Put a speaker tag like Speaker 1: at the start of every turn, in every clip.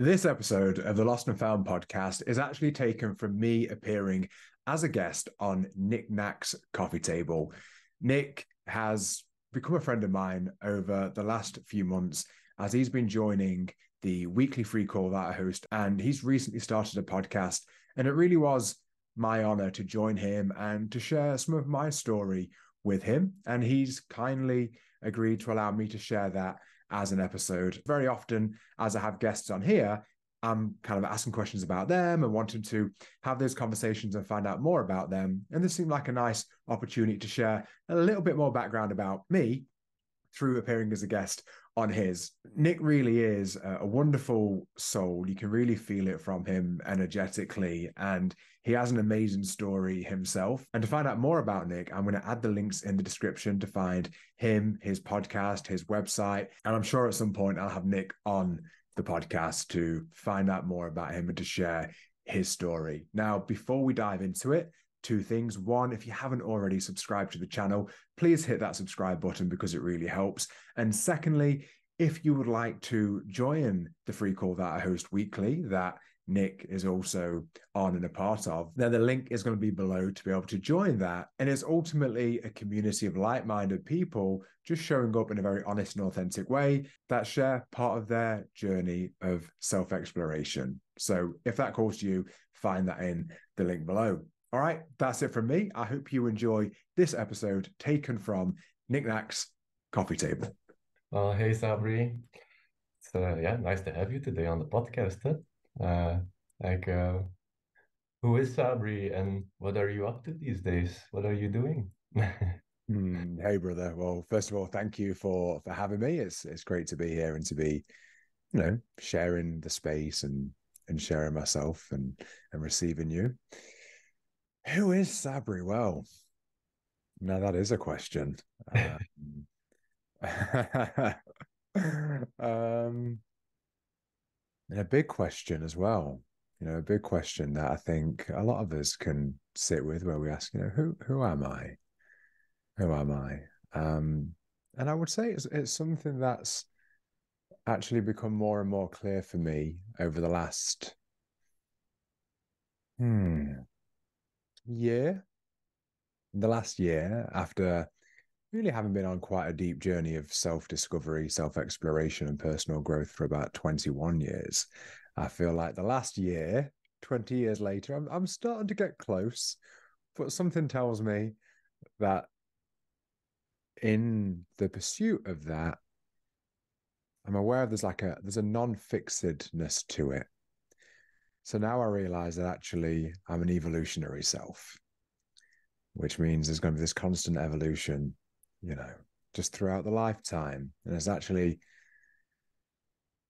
Speaker 1: This episode of the Lost and Found podcast is actually taken from me appearing as a guest on Nik Nak's coffee table. Nik has become a friend of mine over the last few months as he's been joining the weekly free call that I host, and he's recently started a podcast. And it really was my honor to join him and to share some of my story with him. And he's kindly agreed to allow me to share that as an episode. Very often, as I have guests on here, I'm kind of asking questions about them and wanting to have those conversations and find out more about them. And this seemed like a nice opportunity to share a little bit more background about me through appearing as a guest on his. Nik really is a, wonderful soul. You can really feel it from him energetically. And he has an amazing story himself. And to find out more about Nik, I'm going to add the links in the description to find him, his podcast, his website. And I'm sure at some point I'll have Nik on the podcast to find out more about him and to share his story. Now, before we dive into it, two things. One, if you haven't already subscribed to the channel, please hit that subscribe button because it really helps. And secondly, if you would like to join the free call that I host weekly, that Nik is also on and a part of, then the link is going to be below to be able to join that. And it's ultimately a community of like minded people just showing up in a very honest and authentic way that share part of their journey of self exploration. So if that calls to you, find that in the link below. All right, that's it from me. I hope you enjoy this episode taken from Nik Nak's coffee table.
Speaker 2: Uh, hey, Sabri. It's uh, yeah, nice to have you today on the podcast. Huh? Uh, like, uh, who is Sabri and what are you up to these days? What are you doing?
Speaker 1: Hmm, hey, brother. Well, first of all, thank you for for having me. It's it's great to be here and to be, you know, sharing the space and and sharing myself and and receiving you. Who is Sabri? Well, now that is a question. Um, um, and a big question as well. You know, a big question that I think a lot of us can sit with, where we ask, you know, who who am I? Who am I? Um, and I would say it's it's something that's actually become more and more clear for me over the last hmm, year. The last year, after really having been on quite a deep journey of self discovery, self exploration, and personal growth for about 21 years. I feel like the last year, 20 years later, I'm, I'm starting to get close, but something tells me that in the pursuit of that, I'm aware there's like a there's a non-fixedness to it. So now I realize that actually I'm an evolutionary self, which means there's going to be this constant evolution you know, just throughout the lifetime. And it's actually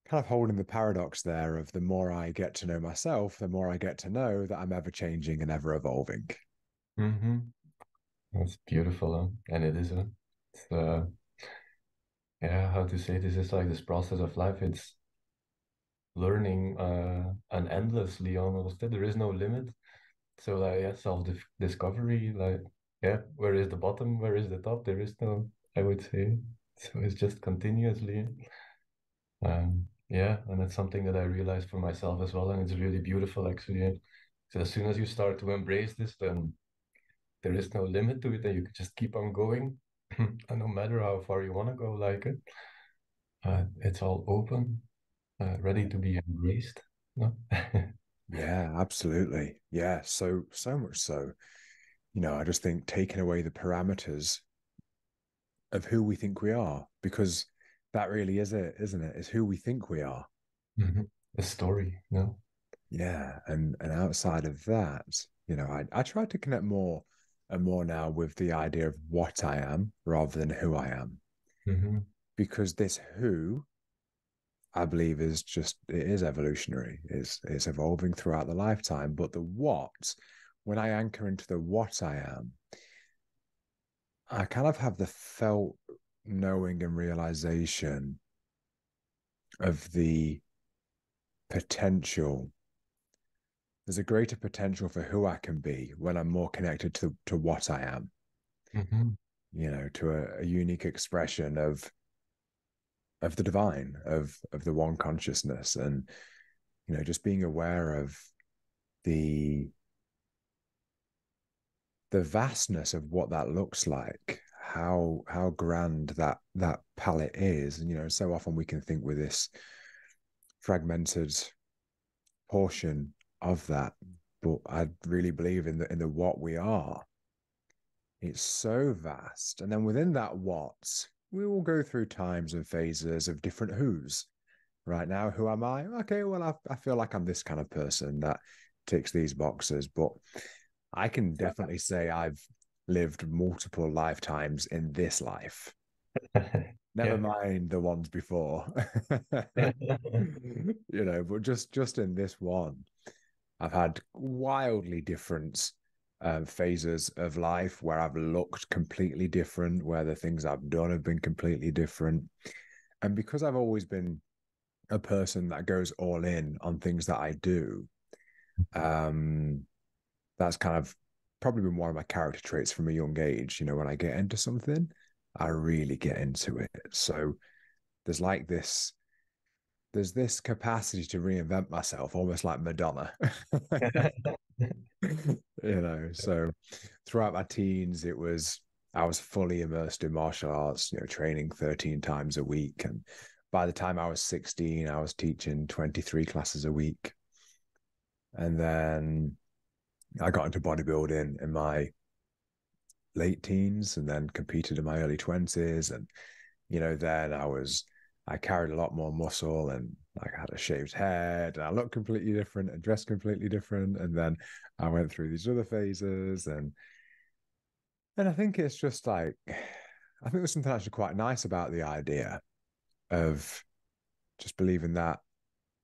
Speaker 1: kind of holding the paradox there of the more I get to know myself, the more I get to know that I'm ever changing and ever evolving.
Speaker 2: Mm-hmm. That's beautiful, huh? and it is. It's, uh, yeah, how to say this is like this process of life. It's learning uh, and endlessly almost. There is no limit. So, like, yeah, self discovery, like yeah, where is the bottom? Where is the top? There is no, I would say. So it's just continuously. Um, yeah, and it's something that I realized for myself as well, and it's really beautiful actually. So as soon as you start to embrace this, then there is no limit to it, and you can just keep on going, and no matter how far you want to go, like it, uh, it's all open, uh, ready to be embraced. No?
Speaker 1: yeah, absolutely. Yeah, so so much so you know, I just think taking away the parameters of who we think we are, because that really is it, isn't it? Is who we think we are.
Speaker 2: Mm-hmm. The story, no?
Speaker 1: Yeah. And and outside of that, you know, I, I try to connect more and more now with the idea of what I am rather than who I am.
Speaker 2: Mm-hmm.
Speaker 1: Because this who I believe is just it is evolutionary. It's it's evolving throughout the lifetime. But the what when I anchor into the what I am, I kind of have the felt knowing and realization of the potential. There's a greater potential for who I can be when I'm more connected to, to what I am.
Speaker 2: Mm-hmm.
Speaker 1: You know, to a, a unique expression of of the divine, of of the one consciousness. And you know, just being aware of the the vastness of what that looks like how how grand that that palette is. And you know so often we can think with this fragmented portion of that but i really believe in the in the what we are. It's so vast. And then within that what we will go through times and phases of different who's right now who am i okay well I, I feel like i'm this kind of person that ticks these boxes but I can definitely say I've lived multiple lifetimes in this life. Never yeah. mind the ones before. you know, but just just in this one, I've had wildly different um, phases of life where I've looked completely different, where the things I've done have been completely different. And because I've always been a person that goes all in on things that I do, um, that's kind of probably been one of my character traits from a young age. You know, when I get into something, I really get into it. So there's like this there's this capacity to reinvent myself almost like madonna you know so throughout my teens it was i was fully immersed in martial arts you know training 13 times a week and by the time i was 16 i was teaching 23 classes a week and then I got into bodybuilding in my late teens and then competed in my early 20s. And, you know, then I was, I carried a lot more muscle and like I had a shaved head and I looked completely different and dressed completely different. And then I went through these other phases and, and I think it's just like, I think there's something actually quite nice about the idea of just believing that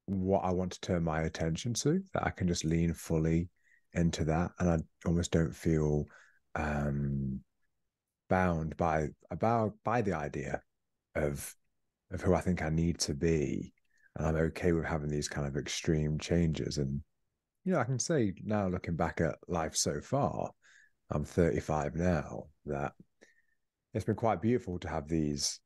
Speaker 1: what I want to turn my attention to, that I can just lean fully into that, and I almost don't feel um, bound by about by the idea of of who I think I need to be, and I'm okay with having these kind of extreme changes. And you know, I can say now, looking back at life so far, I'm 35 now. That it's been quite beautiful to have these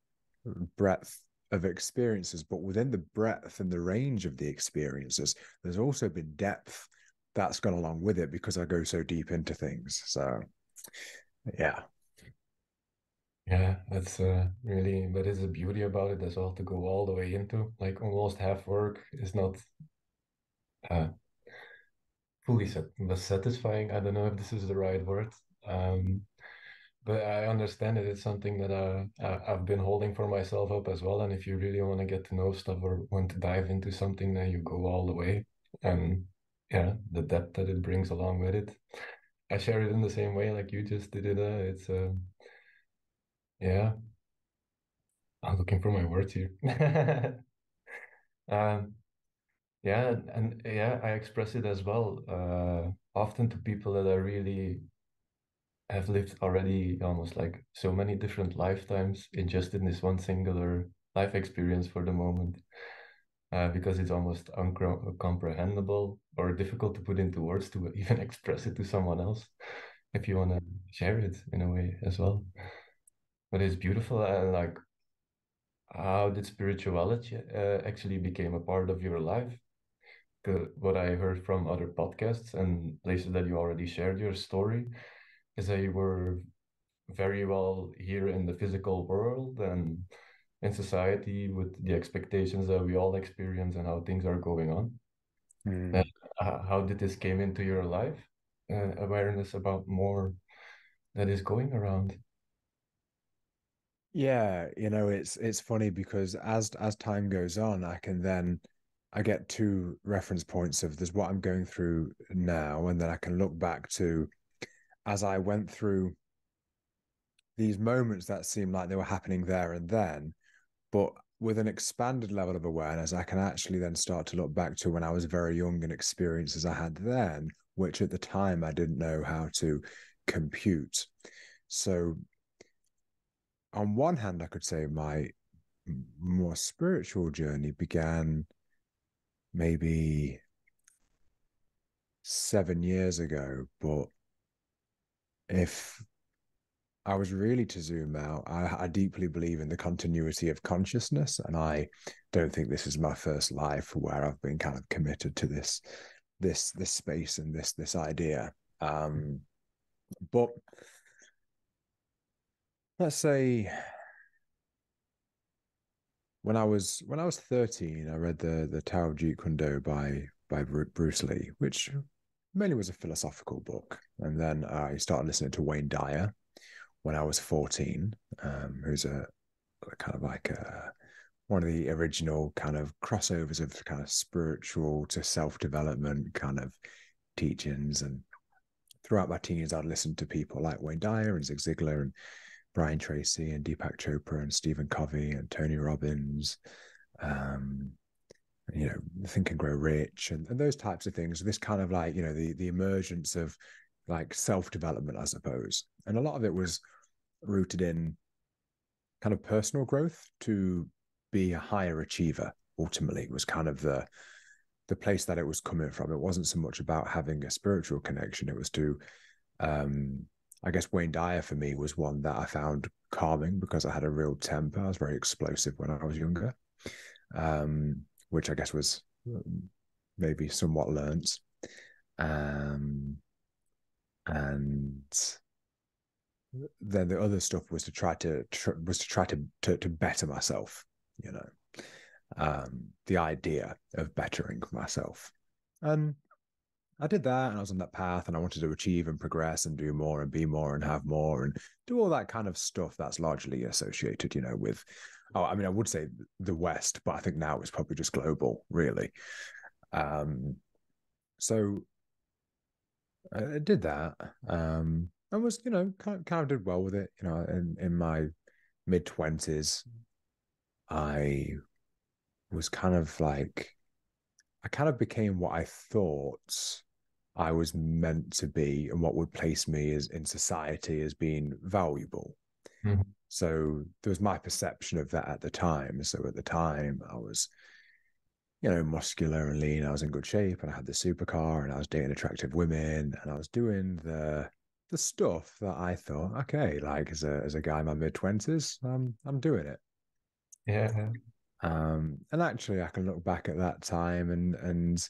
Speaker 1: breadth of experiences, but within the breadth and the range of the experiences, there's also been depth that's gone along with it because I go so deep into things. So, yeah.
Speaker 2: Yeah, that's uh, really, but it's a beauty about it as well to go all the way into like almost half work is not uh, fully set, but satisfying. I don't know if this is the right word. Um, but I understand it. It's something that uh, I've been holding for myself up as well. And if you really want to get to know stuff or want to dive into something, then you go all the way. And yeah, the depth that it brings along with it. I share it in the same way like you just did it. Uh, it's uh, yeah. I'm looking for my words here. um, yeah, and yeah, I express it as well. Uh, often to people that are really have lived already almost like so many different lifetimes in just in this one singular life experience for the moment uh, because it's almost uncomprehendable or difficult to put into words to even express it to someone else if you want to share it in a way as well but it's beautiful and like how did spirituality uh, actually became a part of your life what i heard from other podcasts and places that you already shared your story is that you were very well here in the physical world and in society with the expectations that we all experience and how things are going on. Mm. Uh, how did this came into your life? Uh, awareness about more that is going around.
Speaker 1: Yeah, you know, it's it's funny because as as time goes on, I can then I get two reference points of there's what I'm going through now, and then I can look back to as I went through these moments that seemed like they were happening there and then, but with an expanded level of awareness, I can actually then start to look back to when I was very young and experiences I had then, which at the time I didn't know how to compute. So, on one hand, I could say my more spiritual journey began maybe seven years ago. But if I was really to zoom out. I, I, deeply believe in the continuity of consciousness, and I don't think this is my first life where I've been kind of committed to this, this, this space and this, this idea. Um, but let's say when I was when I was thirteen, I read the the Tao of Jeet Kune Do by by Bruce Lee, which mainly was a philosophical book, and then I started listening to Wayne Dyer when I was 14, um, who's a kind of like a, one of the original kind of crossovers of kind of spiritual to self development kind of teachings. And throughout my teens, I'd listen to people like Wayne Dyer and Zig Ziglar and Brian Tracy and Deepak Chopra and Stephen Covey and Tony Robbins. Um, you know, Think and Grow Rich and, and those types of things. This kind of like, you know, the the emergence of like self development, I suppose. And a lot of it was rooted in kind of personal growth to be a higher achiever. Ultimately, was kind of the the place that it was coming from. It wasn't so much about having a spiritual connection. It was to, um, I guess Wayne Dyer for me was one that I found calming because I had a real temper. I was very explosive when I was younger, um, which I guess was um, maybe somewhat learnt. Um, and then the other stuff was to try to tr- was to try to, to to better myself you know um the idea of bettering myself and i did that and i was on that path and i wanted to achieve and progress and do more and be more and have more and do all that kind of stuff that's largely associated you know with oh i mean i would say the west but i think now it's probably just global really um so I did that. Um, I was, you know, kind of, kind of did well with it. You know, in, in my mid twenties, I was kind of like, I kind of became what I thought I was meant to be, and what would place me as in society as being valuable. Mm-hmm. So there was my perception of that at the time. So at the time, I was you know, muscular and lean. I was in good shape and I had the supercar and I was dating attractive women and I was doing the the stuff that I thought, okay, like as a as a guy in my mid twenties, I'm I'm doing it.
Speaker 2: Yeah.
Speaker 1: Um, and actually I can look back at that time and and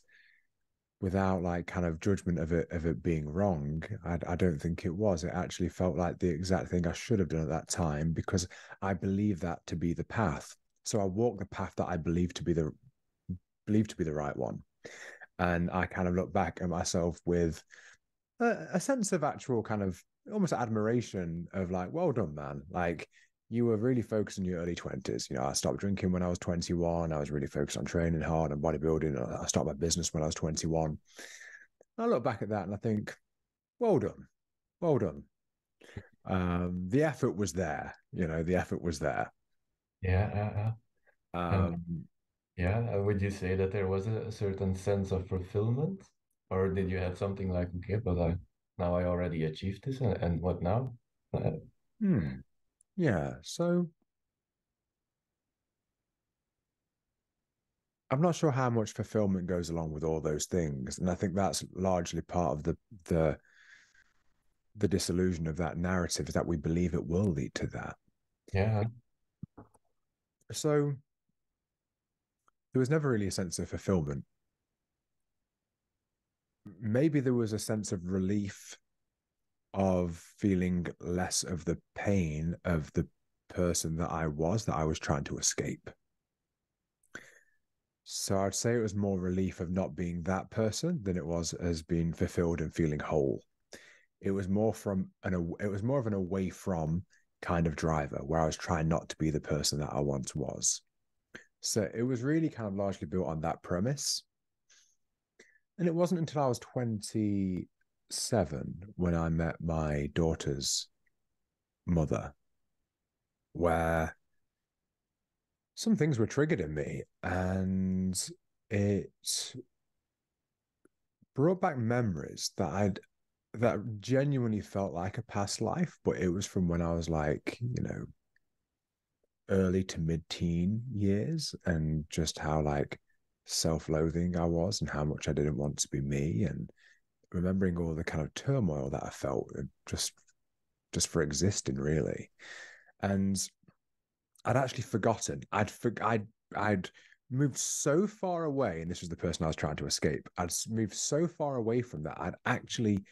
Speaker 1: without like kind of judgment of it of it being wrong, I, I don't think it was. It actually felt like the exact thing I should have done at that time because I believe that to be the path. So I walked the path that I believe to be the believe to be the right one. And I kind of look back at myself with a, a sense of actual kind of almost admiration of like, well done, man. Like you were really focused in your early 20s. You know, I stopped drinking when I was 21. I was really focused on training hard and bodybuilding. I started my business when I was 21. I look back at that and I think, well done. Well done. Um, the effort was there, you know, the effort was there.
Speaker 2: Yeah. yeah, yeah. Um, yeah, uh, would you say that there was a certain sense of fulfillment, or did you have something like, okay, but I now I already achieved this, and, and what now? Uh,
Speaker 1: hmm. Yeah. So I'm not sure how much fulfillment goes along with all those things, and I think that's largely part of the the the disillusion of that narrative is that we believe it will lead to that.
Speaker 2: Yeah.
Speaker 1: So there was never really a sense of fulfillment. Maybe there was a sense of relief of feeling less of the pain of the person that I was that I was trying to escape. So I'd say it was more relief of not being that person than it was as being fulfilled and feeling whole. It was more from an it was more of an away from kind of driver where I was trying not to be the person that I once was. So it was really kind of largely built on that premise. And it wasn't until I was 27 when I met my daughter's mother, where some things were triggered in me and it brought back memories that I'd that genuinely felt like a past life, but it was from when I was like, you know, early to mid teen years and just how like self loathing I was and how much I didn't want to be me and remembering all the kind of turmoil that I felt just just for existing, really. And I'd actually forgotten. I'd for, I'd I'd moved so far away, and this was the person I was trying to escape. I'd moved so far away from that. I'd actually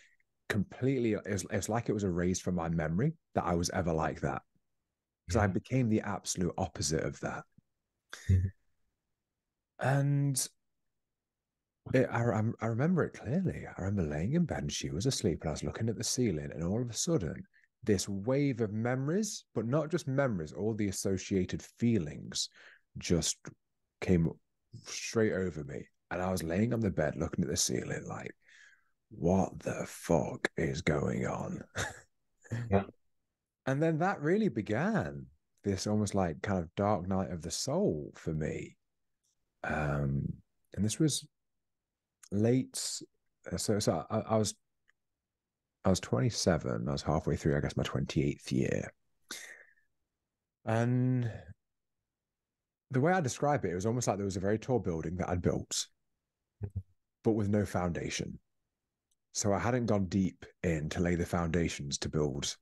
Speaker 1: completely. It was, it was like it was erased from my memory that I was ever like that, because yeah. I became the absolute opposite of that. Mm-hmm. And it, I, I remember it clearly. I remember laying in bed and she was asleep, and I was looking at the ceiling, and all of a sudden, this wave of memories, but not just memories, all the associated feelings just came straight over me. And I was laying on the bed looking at the ceiling, like, what the fuck is going on? Yeah. and then that really began this almost like kind of dark night of the soul for me. Um, and this was late. Uh, so, so I, I was, I was 27. I was halfway through, I guess, my 28th year. And the way I describe it, it was almost like there was a very tall building that I'd built, but with no foundation. So I hadn't gone deep in to lay the foundations to build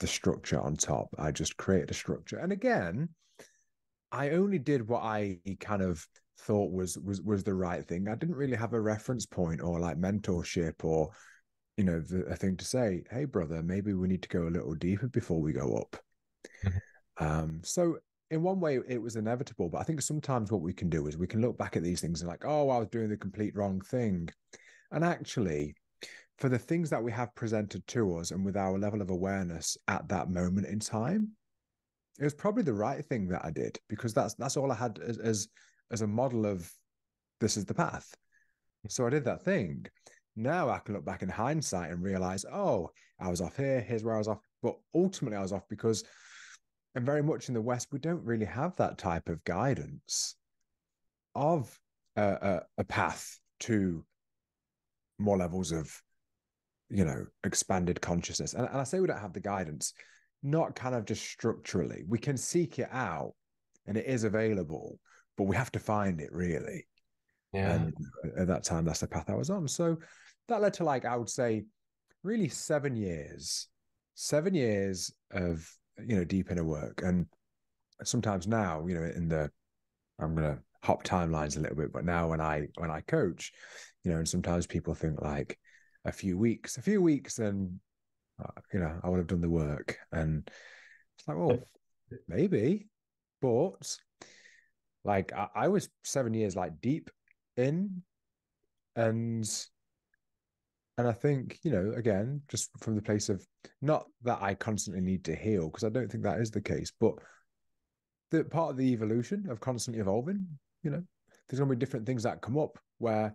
Speaker 1: the structure on top. I just created a structure. And again, I only did what I kind of thought was was was the right thing. I didn't really have a reference point or like mentorship or you know the, a thing to say. Hey, brother, maybe we need to go a little deeper before we go up. Mm-hmm. um, so in one way, it was inevitable, but I think sometimes what we can do is we can look back at these things and like, oh, I was doing the complete wrong thing, and actually. For the things that we have presented to us and with our level of awareness at that moment in time, it was probably the right thing that I did because that's that's all I had as, as as a model of this is the path. So I did that thing. Now I can look back in hindsight and realize, oh, I was off here. Here's where I was off. But ultimately, I was off because, and very much in the West, we don't really have that type of guidance of a, a, path to more levels of, you know, expanded consciousness. And, and I say we don't have the guidance, not kind of just structurally. We can seek it out and it is available but we have to find it really.
Speaker 2: Yeah.
Speaker 1: And at that time, that's the path I was on. So that led to like I would say, really seven years, seven years of you know deep inner work, and sometimes now you know in the I'm gonna hop timelines a little bit, but now when I when I coach, you know, and sometimes people think like a few weeks, a few weeks, and uh, you know I would have done the work, and it's like, well, maybe, but like I, I was seven years like deep in, and and I think you know again just from the place of not that I constantly need to heal because I don't think that is the case, but the part of the evolution of constantly evolving. You know, there's going to be different things that come up where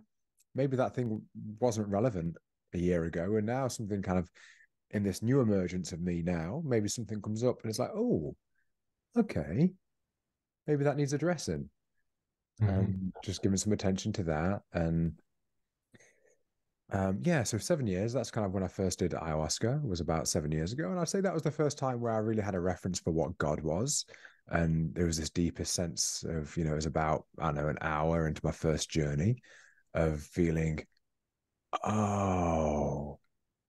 Speaker 1: maybe that thing wasn't relevant a year ago, and now something kind of in this new emergence of me now, maybe something comes up and it's like, oh, okay, maybe that needs addressing. Mm-hmm. Um, just giving some attention to that. And um, yeah, so seven years, that's kind of when I first did ayahuasca, was about seven years ago. And I'd say that was the first time where I really had a reference for what God was. And there was this deepest sense of, you know, it was about, I don't know, an hour into my first journey of feeling, oh,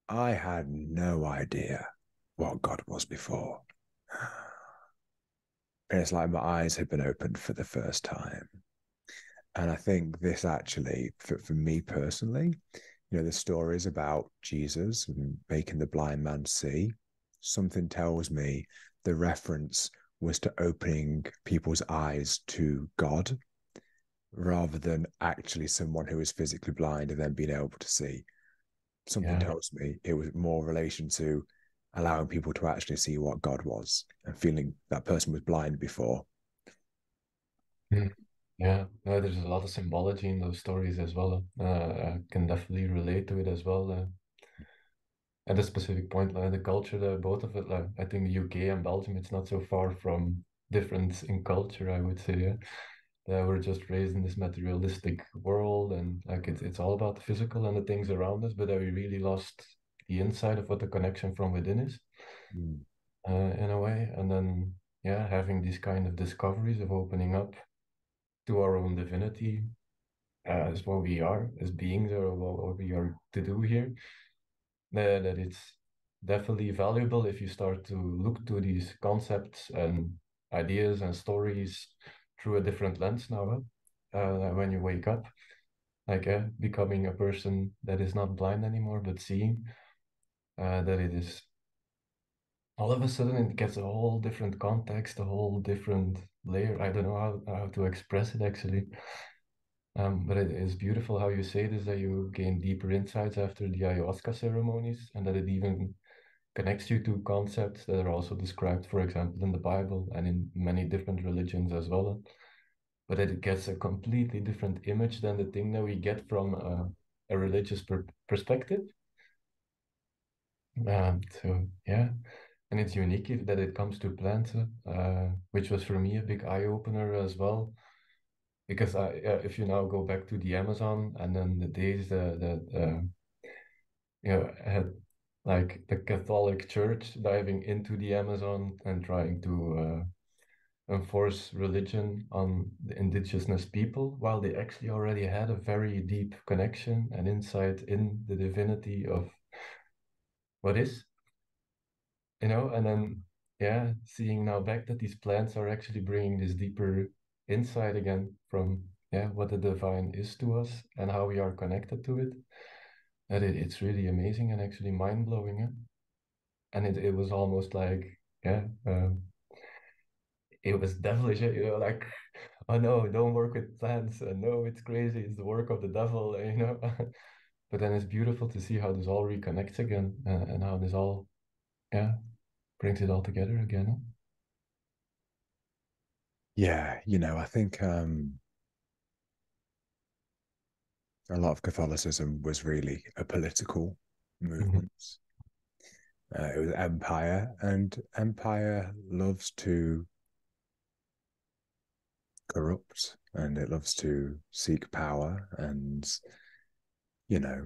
Speaker 1: I had no idea what God was before. And it's like my eyes had been opened for the first time. And I think this actually, for, for me personally, you know, the stories about Jesus and making the blind man see, something tells me the reference was to opening people's eyes to God rather than actually someone who is physically blind and then being able to see. Something yeah. tells me it was more relation to allowing people to actually see what God was and feeling that person was blind before.
Speaker 2: Hmm. Yeah, there's a lot of symbology in those stories as well. Uh, I can definitely relate to it as well. Uh, at a specific point, like the culture, the both of it, like I think the UK and Belgium, it's not so far from difference in culture. I would say, yeah. Uh, we're just raised in this materialistic world, and like it's it's all about the physical and the things around us, but that we really lost the inside of what the connection from within is mm. uh, in a way and then yeah having these kind of discoveries of opening up to our own divinity uh, as what we are as beings or what, what we are to do here uh, that it's definitely valuable if you start to look to these concepts and ideas and stories through a different lens now. Uh, when you wake up, like uh, becoming a person that is not blind anymore, but seeing uh, that it is all of a sudden it gets a whole different context, a whole different layer. I don't know how, how to express it actually. Um, but it is beautiful how you say this that you gain deeper insights after the ayahuasca ceremonies and that it even connects you to concepts that are also described, for example, in the Bible and in many different religions as well. But that it gets a completely different image than the thing that we get from uh, a religious per perspective. Um, so yeah, and it's unique that it comes to plants, uh, which was for me a big eye opener as well. Because I, uh, if you now go back to the Amazon and then the days that, that uh, you know had like the Catholic Church diving into the Amazon and trying to uh, enforce religion on the indigenous people, while they actually already had a very deep connection and insight in the divinity of what is you know and then yeah seeing now back that these plants are actually bringing this deeper insight again from yeah what the divine is to us and how we are connected to it that it, it's really amazing and actually mind-blowing eh? and it, it was almost like yeah um, it was devilish you know like oh no don't work with plants and no it's crazy it's the work of the devil you know but then it's beautiful to see how this all reconnects again uh, and how this all yeah brings it all together again.
Speaker 1: Yeah, you know, I think um, a lot of Catholicism was really a political mm-hmm. movement. Mm-hmm. Uh, it was empire, and empire loves to corrupt and it loves to seek power and you know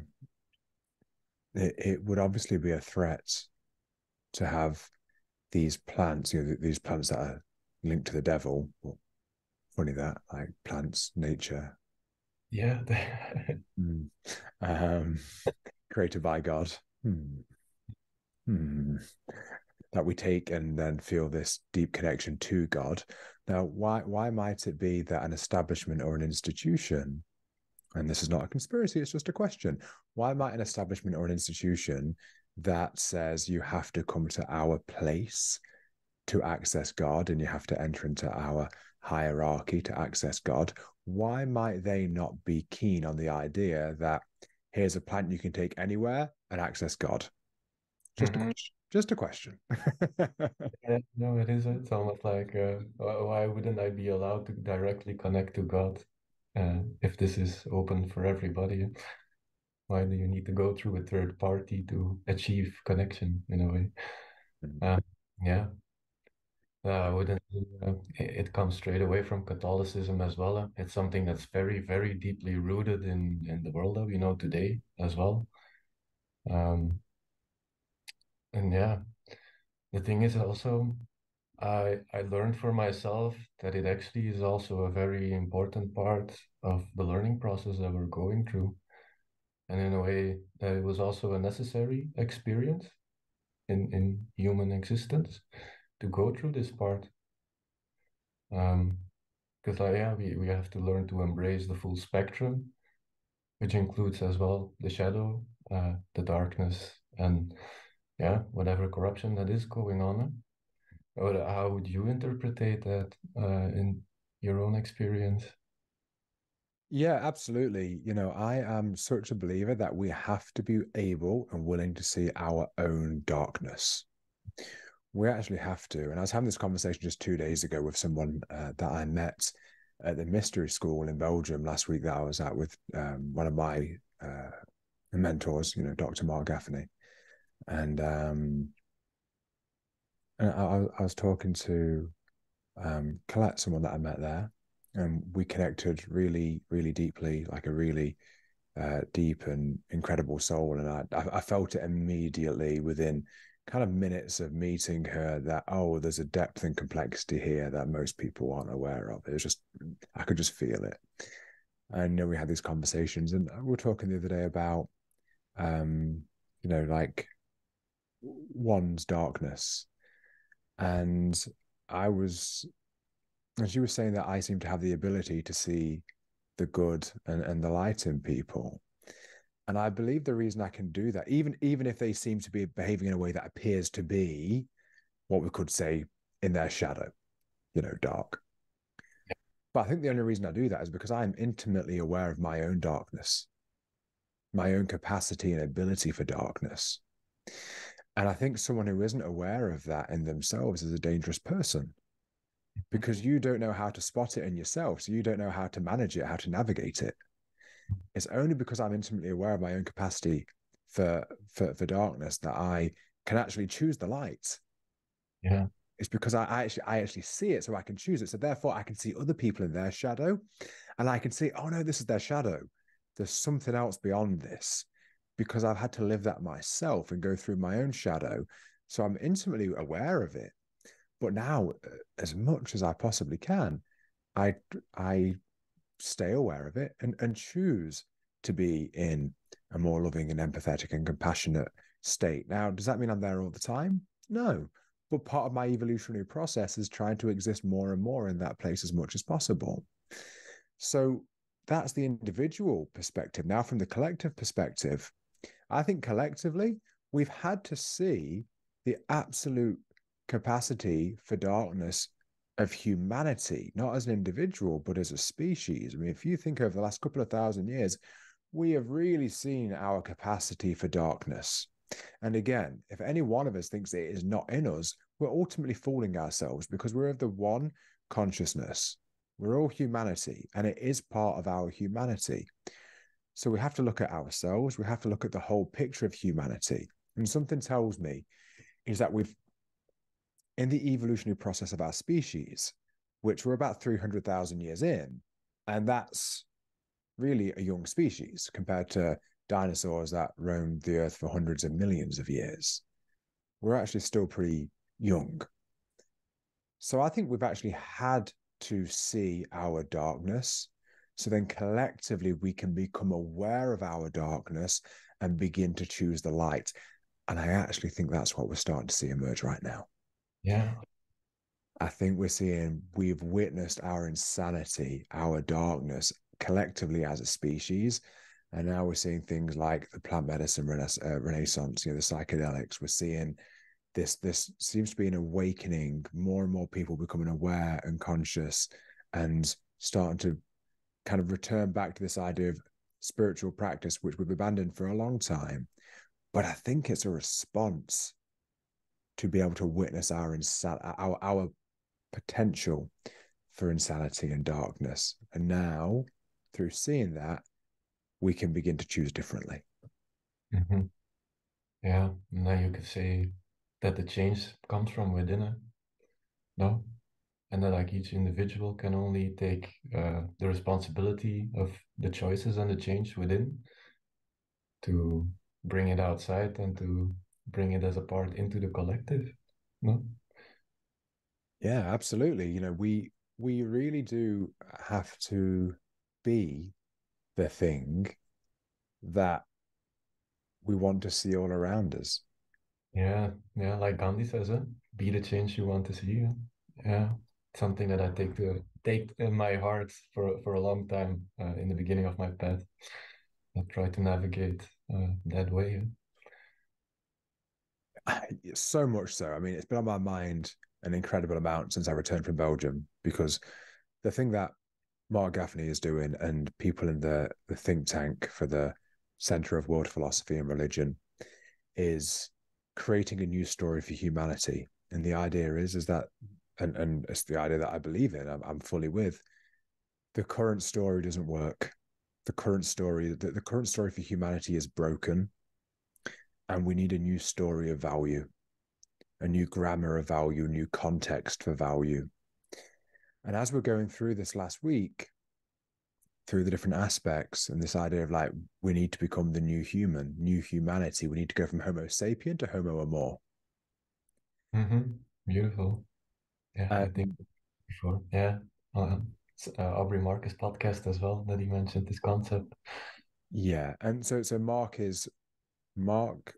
Speaker 1: it, it would obviously be a threat to have these plants, you know, these plants that are linked to the devil. Well, funny that, like plants, nature.
Speaker 2: Yeah.
Speaker 1: mm. um, created by God. Hmm. Hmm. That we take and then feel this deep connection to God. Now, why why might it be that an establishment or an institution, and this is not a conspiracy, it's just a question, why might an establishment or an institution that says you have to come to our place to access God and you have to enter into our hierarchy to access God, why might they not be keen on the idea that here's a plant you can take anywhere and access God? Just mm-hmm. a question. Just a question.
Speaker 2: yeah, no, it is. It's almost like, uh, why wouldn't I be allowed to directly connect to God uh, if this is open for everybody? Why do you need to go through a third party to achieve connection in a way? Mm-hmm. Uh, yeah. Uh, I wouldn't. Uh, it, it comes straight away from Catholicism as well. It's something that's very, very deeply rooted in in the world that we know today as well. Um, and yeah, the thing is also, I I learned for myself that it actually is also a very important part of the learning process that we're going through. And in a way that it was also a necessary experience in in human existence to go through this part. Um because uh, yeah we, we have to learn to embrace the full spectrum which includes as well the shadow uh, the darkness and yeah whatever corruption that is going on or how would you interpret that uh, in your own experience
Speaker 1: yeah, absolutely. You know, I am such a believer that we have to be able and willing to see our own darkness. We actually have to. And I was having this conversation just two days ago with someone uh, that I met at the mystery school in Belgium last week that I was at with um, one of my uh, mentors, you know, Dr. Marc Gafni. And, um, and I, I, was talking to um, Colette, someone that I met there, and we connected really, really deeply, like a really uh, deep and incredible soul. And I, I felt it immediately within kind of minutes of meeting her that oh, there's a depth and complexity here that most people aren't aware of. It was just I could just feel it. And we had these conversations, and we were talking the other day about, um, you know, like one's darkness. And I was, and she was saying that I seem to have the ability to see the good and, and the light in people. And I believe the reason I can do that, even even if they seem to be behaving in a way that appears to be what we could say in their shadow, you know, dark. But I think the only reason I do that is because I'm intimately aware of my own darkness, my own capacity and ability for darkness. And I think someone who isn't aware of that in themselves is a dangerous person because you don't know how to spot it in yourself. So you don't know how to manage it, how to navigate it. It's only because I'm intimately aware of my own capacity for for, for darkness that I can actually choose the light.
Speaker 2: Yeah.
Speaker 1: It's because I, I actually I actually see it, so I can choose it. So therefore I can see other people in their shadow and I can see, oh no, this is their shadow. There's something else beyond this because I've had to live that myself and go through my own shadow. So I'm intimately aware of it. But now, uh, as much as I possibly can, I I stay aware of it and, and choose to be in a more loving and empathetic and compassionate state. Now, does that mean I'm there all the time? No. But part of my evolutionary process is trying to exist more and more in that place as much as possible. So that's the individual perspective. Now, from the collective perspective, I think collectively, we've had to see the absolute capacity for darkness of humanity, not as an individual, but as a species. I mean, if you think over the last couple of thousand years, we have really seen our capacity for darkness. And again, if any one of us thinks it is not in us, we're ultimately fooling ourselves because we're of the one consciousness. We're all humanity, and it is part of our humanity. So we have to look at ourselves. We have to look at the whole picture of humanity. And something tells me is that we've in the evolutionary process of our species, which we're about 300,000 years in. And that's really a young species compared to dinosaurs that roamed the earth for hundreds of millions of years. We're actually still pretty young. So I think we've actually had to see our darkness. So then collectively we can become aware of our darkness and begin to choose the light. And I actually think that's what we're starting to see emerge right now.
Speaker 2: Yeah.
Speaker 1: I think we're seeing, we've witnessed our insanity, our darkness collectively as a species. And now we're seeing things like the plant medicine uh, renaissance, you know, the psychedelics. We're seeing this, this seems to be an awakening, more and more people becoming aware and conscious and starting to kind of return back to this idea of spiritual practice, which we've abandoned for a long time. But I think it's a response to be able to witness our our our potential for insanity and darkness. And now, through seeing that, we can begin to choose differently.
Speaker 2: Mm-hmm. Yeah, now you could say that the change comes from within it. No, and that like each individual can only take uh, the responsibility of the choices and the change within to bring it outside and to bring it as a part into the collective no?
Speaker 1: Yeah absolutely. You know we we really do have to be the thing that we want to see all around us.
Speaker 2: Yeah yeah like gandhi says it be the change you want to see. Yeah something that i take to take in my heart for for a long time uh, in the beginning of my path i try to navigate uh, that way
Speaker 1: so much so. I mean, it's been on my mind an incredible amount since I returned from Belgium because the thing that Marc Gafni is doing and people in the, the think tank for the Center of World Philosophy and Religion is creating a new story for humanity. And the idea is, is that, and, and it's the idea that I believe in, I'm, I'm fully with, the current story doesn't work. The current story, the, the current story for humanity is broken and we need a new story of value, a new grammar of value, new context for value. And as we're going through this last week, through the different aspects and this idea of like we need to become the new human, new humanity. We need to go from Homo sapien to Homo amor.
Speaker 2: Mm-hmm. Beautiful. Yeah, I think sure. Yeah, uh, uh, Aubrey Marcus podcast as well that he mentioned this concept.
Speaker 1: Yeah, and so so Marc is Marc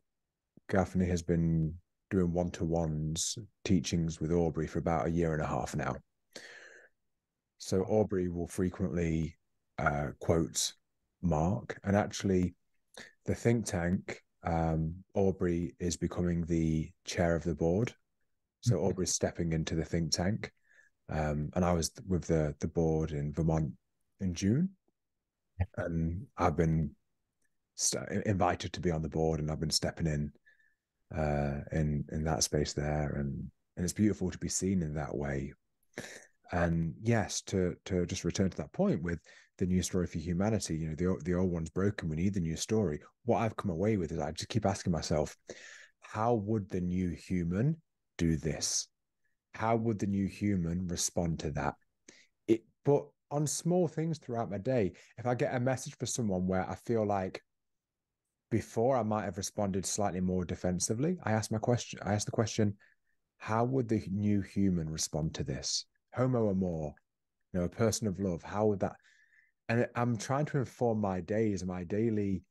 Speaker 1: Gafni has been doing one to ones teachings with Aubrey for about a year and a half now. So Aubrey will frequently uh, quote Marc, and actually, the think tank um, Aubrey is becoming the chair of the board. So mm-hmm. Aubrey's stepping into the think tank, um, and I was with the the board in Vermont in June, and I've been st- invited to be on the board, and I've been stepping in uh, in in that space there, and and it's beautiful to be seen in that way. And yes, to to just return to that point with the new story for humanity, you know, the the old one's broken. We need the new story. What I've come away with is I just keep asking myself, how would the new human do this? How would the new human respond to that? It, but on small things throughout my day, if I get a message for someone where I feel like before I might have responded slightly more defensively, I ask my question. I ask the question, how would the new human respond to this? Homo amor, you know, a person of love. How would that? And I'm trying to inform my days, my daily,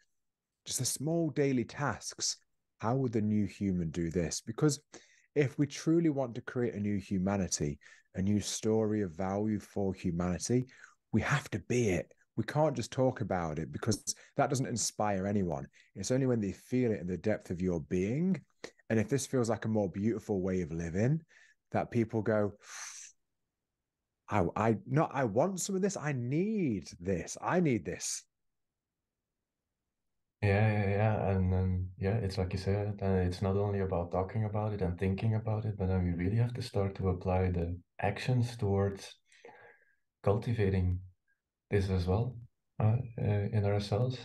Speaker 1: just the small daily tasks. How would the new human do this? Because if we truly want to create a new humanity, a new story of value for humanity, we have to be it. We can't just talk about it because that doesn't inspire anyone. It's only when they feel it in the depth of your being. And if this feels like a more beautiful way of living, that people go, I, I not I want some of this. I need this. I need this.
Speaker 2: Yeah, yeah, yeah. And then yeah, it's like you said, and it's not only about talking about it and thinking about it, but then we really have to start to apply the actions towards cultivating this as well uh, uh, in ourselves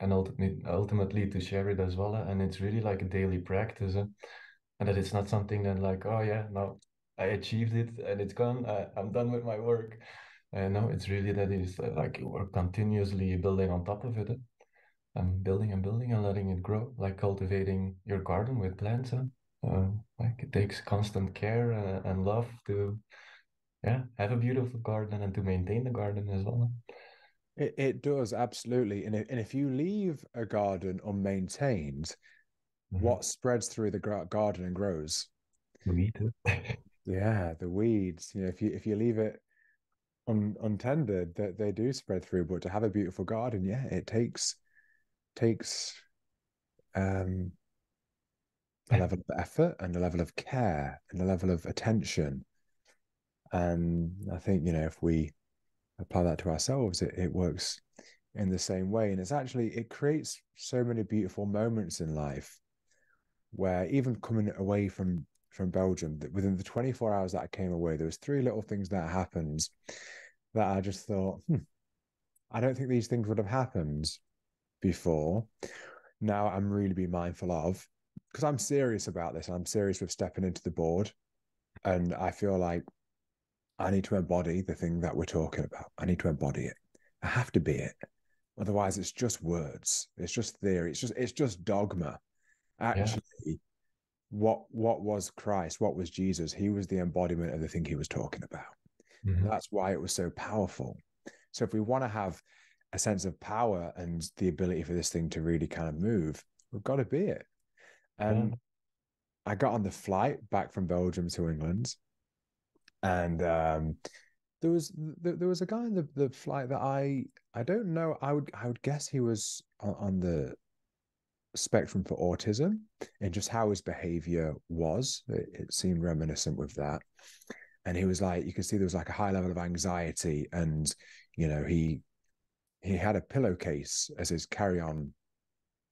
Speaker 2: and ultimately to share it as well and it's really like a daily practice uh, and that it's not something that like oh yeah now i achieved it and it's gone I, i'm done with my work uh, no it's really that is uh, like we're continuously building on top of it uh, and building and building and letting it grow like cultivating your garden with plants uh, like it takes constant care uh, and love to yeah have a beautiful garden and to maintain the garden as well
Speaker 1: it, it does absolutely and if, and if you leave a garden unmaintained mm-hmm. what spreads through the garden and grows?
Speaker 2: Weed
Speaker 1: yeah the weeds you know if you if you leave it un, untended that they, they do spread through but to have a beautiful garden yeah it takes takes um a level of effort and a level of care and a level of attention. And I think, you know, if we apply that to ourselves, it, it works in the same way. And it's actually, it creates so many beautiful moments in life where even coming away from from Belgium, that within the 24 hours that I came away, there was three little things that happened that I just thought, hmm, I don't think these things would have happened before. Now I'm really being mindful of because I'm serious about this. I'm serious with stepping into the board. And I feel like I need to embody the thing that we're talking about. I need to embody it. I have to be it. Otherwise, it's just words. It's just theory. It's just it's just dogma. Actually, yeah. what what was Christ? What was Jesus? He was the embodiment of the thing he was talking about. Mm-hmm. That's why it was so powerful. So if we want to have a sense of power and the ability for this thing to really kind of move, we've got to be it. And yeah. I got on the flight back from Belgium to England and um, there was there, there, was a guy in the, the flight that I I don't know I would I would guess he was on, on the spectrum for autism and just how his behavior was it, it, seemed reminiscent with that and he was like you could see there was like a high level of anxiety and you know he he had a pillowcase as his carry-on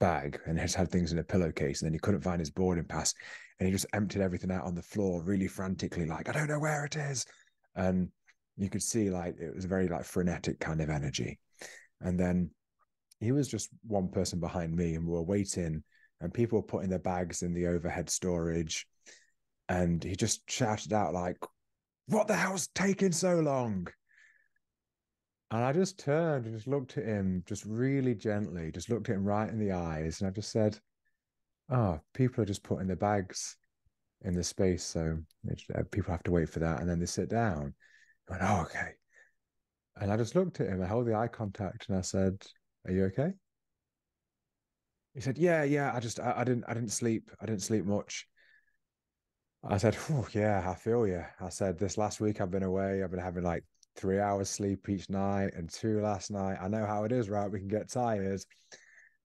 Speaker 1: bag and has had things in a pillowcase and then he couldn't find his boarding pass and he just emptied everything out on the floor really frantically like i don't know where it is. And you could see like it was a very like frenetic kind of energy. And then he was just one person behind me and we were waiting and people were putting their bags in the overhead storage and he just shouted out like what the hell's taking so long and I just turned and just looked at him, just really gently, just looked at him right in the eyes. And I just said, Oh, people are just putting their bags in the space. So uh, people have to wait for that. And then they sit down. I went, Oh, okay. And I just looked at him, I held the eye contact and I said, Are you okay? He said, "Yeah, yeah. I just, I, I didn't, I didn't sleep. I didn't sleep much." I said, "Yeah, I feel you." I said, "This last week I've been away. I've been having like three hours sleep each night and two last night. I know how it is, right? We can get tired."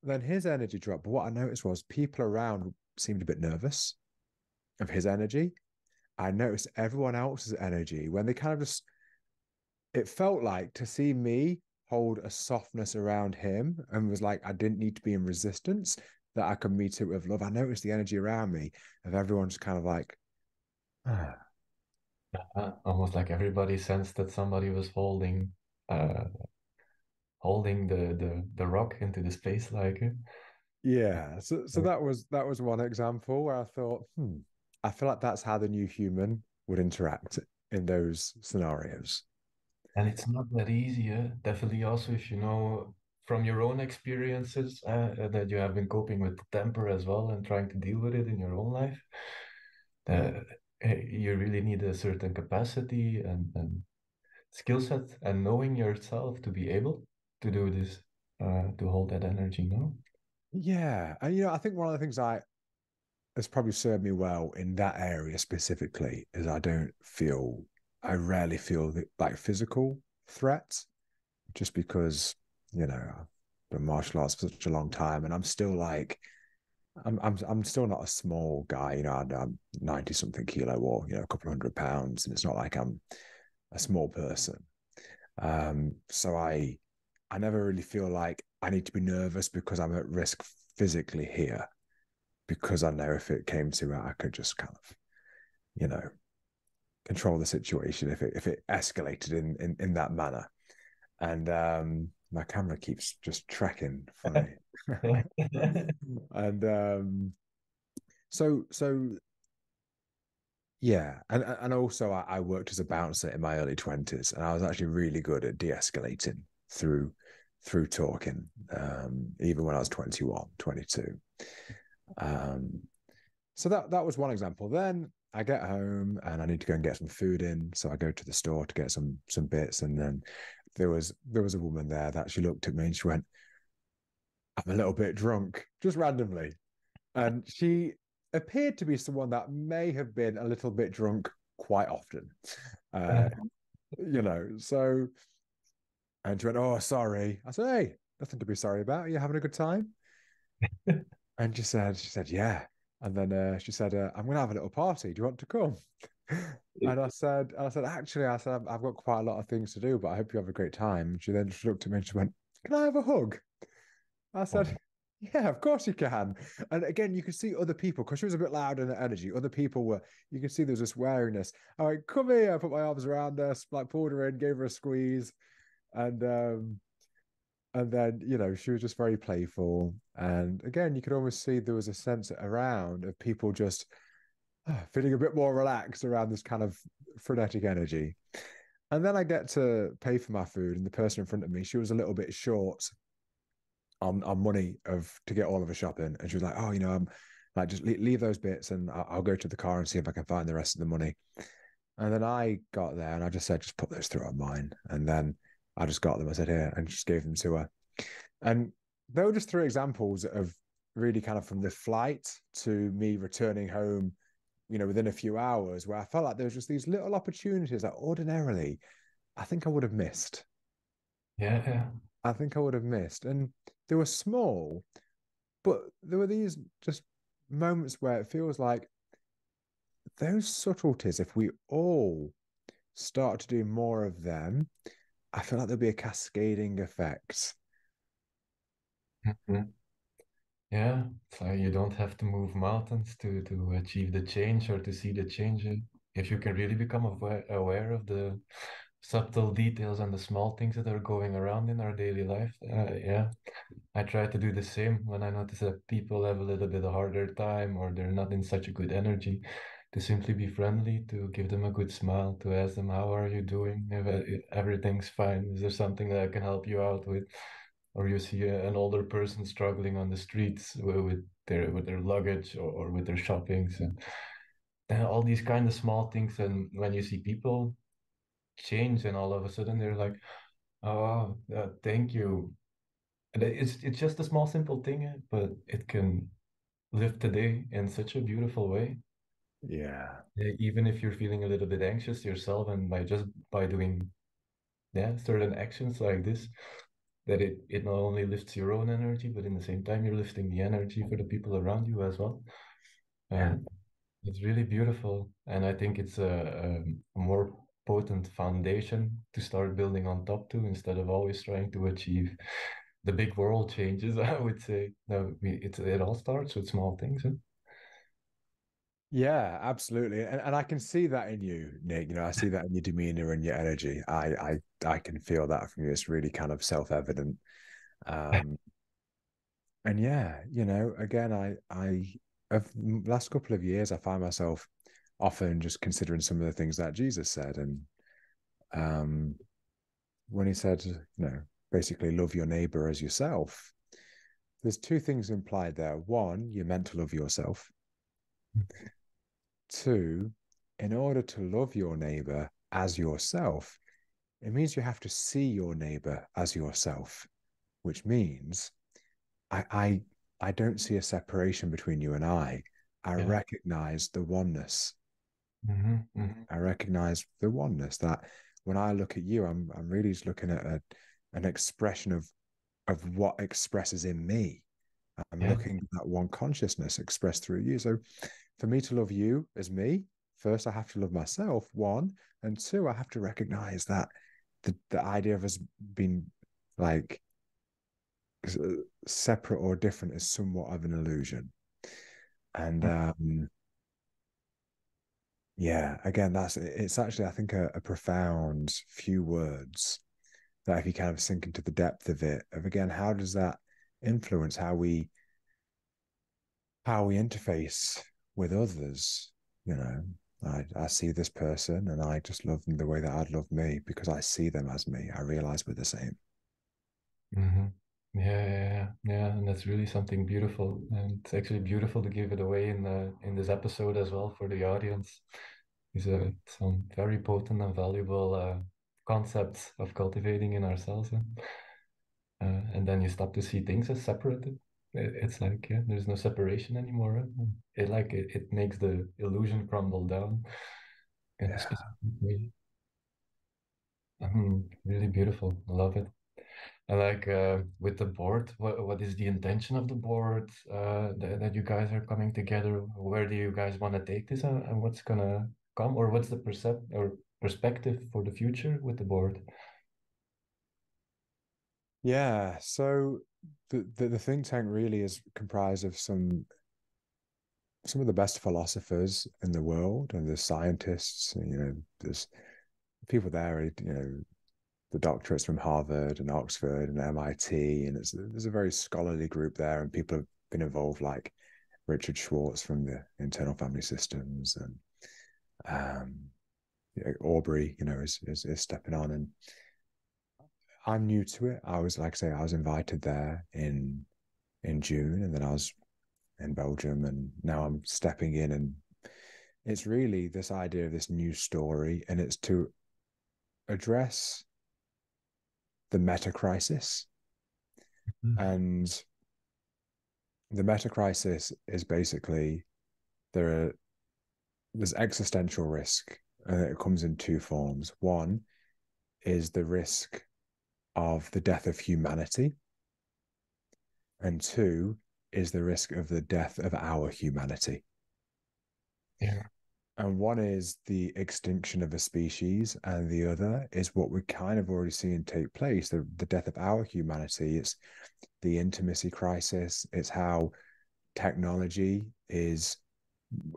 Speaker 1: Then his energy dropped. But what I noticed was people around seemed a bit nervous of his energy. I noticed everyone else's energy when they kind of just, it felt like to see me hold a softness around him and was like, I didn't need to be in resistance, that I could meet it with love. I noticed the energy around me of everyone just kind of like, ah.
Speaker 2: Uh, almost like everybody sensed that somebody was holding uh holding the the the rock into the space like
Speaker 1: yeah. So so that was that was one example where I thought, hmm, I feel like that's how the new human would interact in those scenarios.
Speaker 2: And it's not that easy. Eh? Definitely also if you know from your own experiences uh, that you have been coping with temper as well and trying to deal with it in your own life. Uh, you really need a certain capacity and, and skill set and knowing yourself to be able to do this, uh, to hold that energy, no?
Speaker 1: Yeah. And, you know, I think one of the things I has probably served me well in that area specifically is I don't feel, I rarely feel like physical threats just because, you know, I've been martial arts for such a long time and I'm still like, I'm I'm I'm still not a small guy, you know. I'm ninety something kilo or you know a couple of hundred pounds, and it's not like I'm a small person. Um, so I I never really feel like I need to be nervous because I'm at risk physically here, because I know if it came to it, I could just kind of, you know, control the situation if it if it escalated in in, in that manner. And um, my camera keeps just tracking funny. and um, so so yeah, and and also I, I, worked as a bouncer in my early twenties, and I was actually really good at de-escalating through through talking, um, even when I was 21, 22. Um, so that that was one example. Then I get home and I need to go and get some food in, so I go to the store to get some some bits, and then there was there was a woman there that she looked at me and she went, "I'm a little bit drunk," just randomly, and she appeared to be someone that may have been a little bit drunk quite often, uh, you know. So, and she went, "Oh, sorry." I said, "Hey, nothing to be sorry about. Are you having a good time?" and she said, "She said, yeah." And then uh, she said, uh, "I'm going to have a little party. Do you want to come?" And I said, I said, actually, I said, I've got quite a lot of things to do, but I hope you have a great time. She then she looked at me and she went, Can I have a hug? I said, oh. Yeah, of course you can. And again, you could see other people because she was a bit loud in her energy. Other people were, you could see there was this wariness. I went, Come here. I put my arms around her, like pulled her in, gave her a squeeze. And, um, and then, you know, she was just very playful. And again, you could almost see there was a sense around of people just, feeling a bit more relaxed around this kind of frenetic energy. And then I get to pay for my food, and the person in front of me, she was a little bit short on on money of to get all of her shopping, and she was like, "Oh, you know, I'm like just leave, leave those bits, and I'll, I'll, go to the car and see if I can find the rest of the money." And then I got there, and I just said, "Just put those through on mine," and then I just got them. I said, "Here," and just gave them to her. And they were just three examples of really kind of from the flight to me returning home you know, within a few hours where I felt like there was just these little opportunities that ordinarily I think I would have missed.
Speaker 2: Yeah, yeah.
Speaker 1: I think I would have missed. And they were small, but there were these just moments where it feels like those subtleties, if we all start to do more of them, I feel like there'll be a cascading effect.
Speaker 2: Mm-hmm. Yeah, so you don't have to move mountains to to achieve the change or to see the change. If you can really become aware, aware of the subtle details and the small things that are going around in our daily life, uh, yeah, I try to do the same when I notice that people have a little bit harder time or they're not in such a good energy. To simply be friendly, to give them a good smile, to ask them, How are you doing? If everything's fine, is there something that I can help you out with? Or you see a, an older person struggling on the streets with, their with their luggage or, or with their shoppings and, and all these kind of small things and when you see people change and all of a sudden they're like oh uh, thank you And it's it's just a small simple thing, but it can live today in such a beautiful way.
Speaker 1: Yeah.
Speaker 2: Yeah, Even if you're feeling a little bit anxious yourself, and by just by doing yeah certain actions like this, that it it not only lifts your own energy, but in the same time you're lifting the energy for the people around you as well. And um, it's really beautiful, and I think it's a, a more potent foundation to start building on top to instead of always trying to achieve the big world changes. I would say no, it it all starts with small things. Huh?
Speaker 1: Yeah, absolutely. And and I can see that in you, Nik. You know, I see that in your demeanor and your energy. I I I can feel that from you. It's really kind of self-evident. Um and yeah, you know, again, I I of last couple of years I find myself often just considering some of the things that Jesus said. And um when he said, you know, basically love your neighbor as yourself, there's two things implied there. One, you're meant to love yourself. Two, in order to love your neighbor as yourself, it means you have to see your neighbor as yourself, which means I I, I don't see a separation between you and I. I
Speaker 2: Yeah.
Speaker 1: recognize the oneness.
Speaker 2: hmm hmm
Speaker 1: I recognize the oneness that when I look at you, I'm I'm really just looking at a, an expression of of what expresses in me. I'm
Speaker 2: Yeah.
Speaker 1: looking at that one consciousness expressed through you. So for me to love you as me, first I have to love myself, one, and two, I have to recognize that the, the idea of us being like separate or different is somewhat of an illusion. And um yeah, again, that's it's actually, I think, a, a profound few words that if you kind of sink into the depth of it, of again, how does that influence how we how we interface with others. You know, I, I see this person and I just love them the way that I'd love me because I see them as me. I realize we're the same.
Speaker 2: hmm Yeah, yeah, yeah, yeah, and that's really something beautiful, and it's actually beautiful to give it away in the in this episode as well for the audience. These are some very potent and valuable uh, concepts of cultivating in ourselves? Uh, and then you stop to see things as separated. It, it's like yeah, there's no separation anymore. huh? It like it, it makes the illusion crumble down
Speaker 1: Yeah.
Speaker 2: specific way. Mhm, really beautiful. I love it. And like uh, with the board, what what is the intention of the board uh, that, that you guys are coming together? Where do you guys want to take this, and, and what's gonna come, or what's the percep or perspective for the future with the board?
Speaker 1: Yeah. So the, the, the think tank really is comprised of some some of the best philosophers in the world and the scientists, and, you know, there's people there, you know, the doctorates from Harvard and Oxford and MIT, and it's there's a very scholarly group there, and people have been involved, like Richard Schwartz from the Internal Family Systems, and um, Aubrey, you know, is, is is stepping on, and I'm new to it. I was like I say, I was invited there in in June, and then I was in Belgium, and now I'm stepping in, and it's really this idea of this new story, and it's to address the meta crisis. Mm-hmm. And the meta crisis is basically there are there's existential risk and it comes in two forms. One is the risk of the death of humanity. And two is the risk of the death of our humanity.
Speaker 2: Yeah.
Speaker 1: and one is the extinction of a species and the other is what we're kind of already seeing take place the, the death of our humanity. It's the intimacy crisis. It's how technology is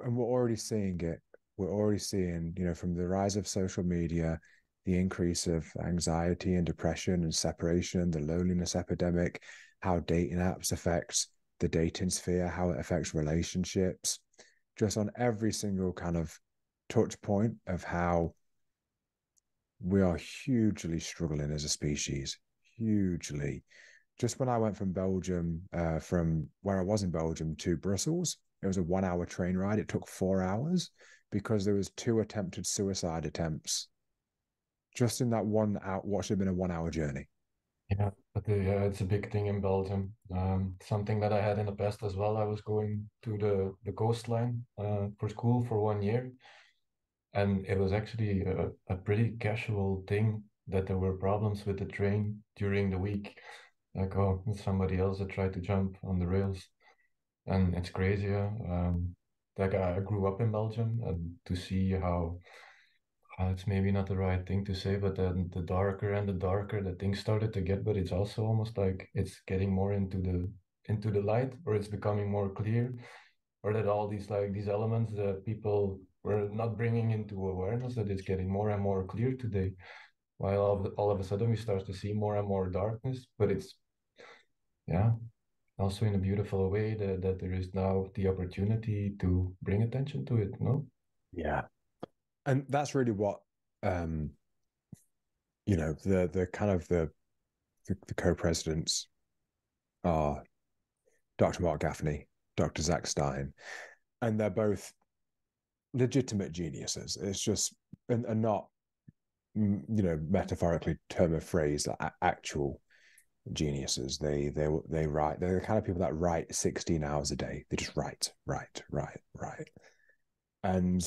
Speaker 1: and we're already seeing it. We're already seeing you know from the rise of social media the increase of anxiety and depression and separation the loneliness epidemic how dating apps affect the dating sphere how it affects relationships just on every single kind of touch point of how we are hugely struggling as a species hugely just when I went from Belgium, uh, from where I was in Belgium to Brussels, it was a one hour train ride. It took four hours because there was two attempted suicide attempts just in that one out what should have been a one hour journey.
Speaker 2: Yeah, but yeah, it's a big thing in Belgium. Um, something that I had in the past as well. I was going to the the coastline uh, for school for one year, and it was actually a, a pretty casual thing that there were problems with the train during the week. Like, oh, somebody else that tried to jump on the rails, and it's crazy. Um, like I grew up in Belgium, and to see how uh, it's maybe not the right thing to say, but then the darker and the darker the things started to get, but it's also almost like it's getting more into the into the light, or it's becoming more clear, or that all these like these elements that people were not bringing into awareness that it's getting more and more clear today. While all of, all of a sudden we start to see more and more darkness, but it's yeah, also in a beautiful way that, that there is now the opportunity to bring attention to it, no?
Speaker 1: Yeah. And that's really what um you know, the the kind of the the, the co-presidents are Dr. Marc Gafni, Dr. Zak Stein, and they're both legitimate geniuses. It's just and, and not you know metaphorically term of phrase like actual geniuses. They they they write. They're the kind of people that write sixteen hours a day. They just write, write, write, write, and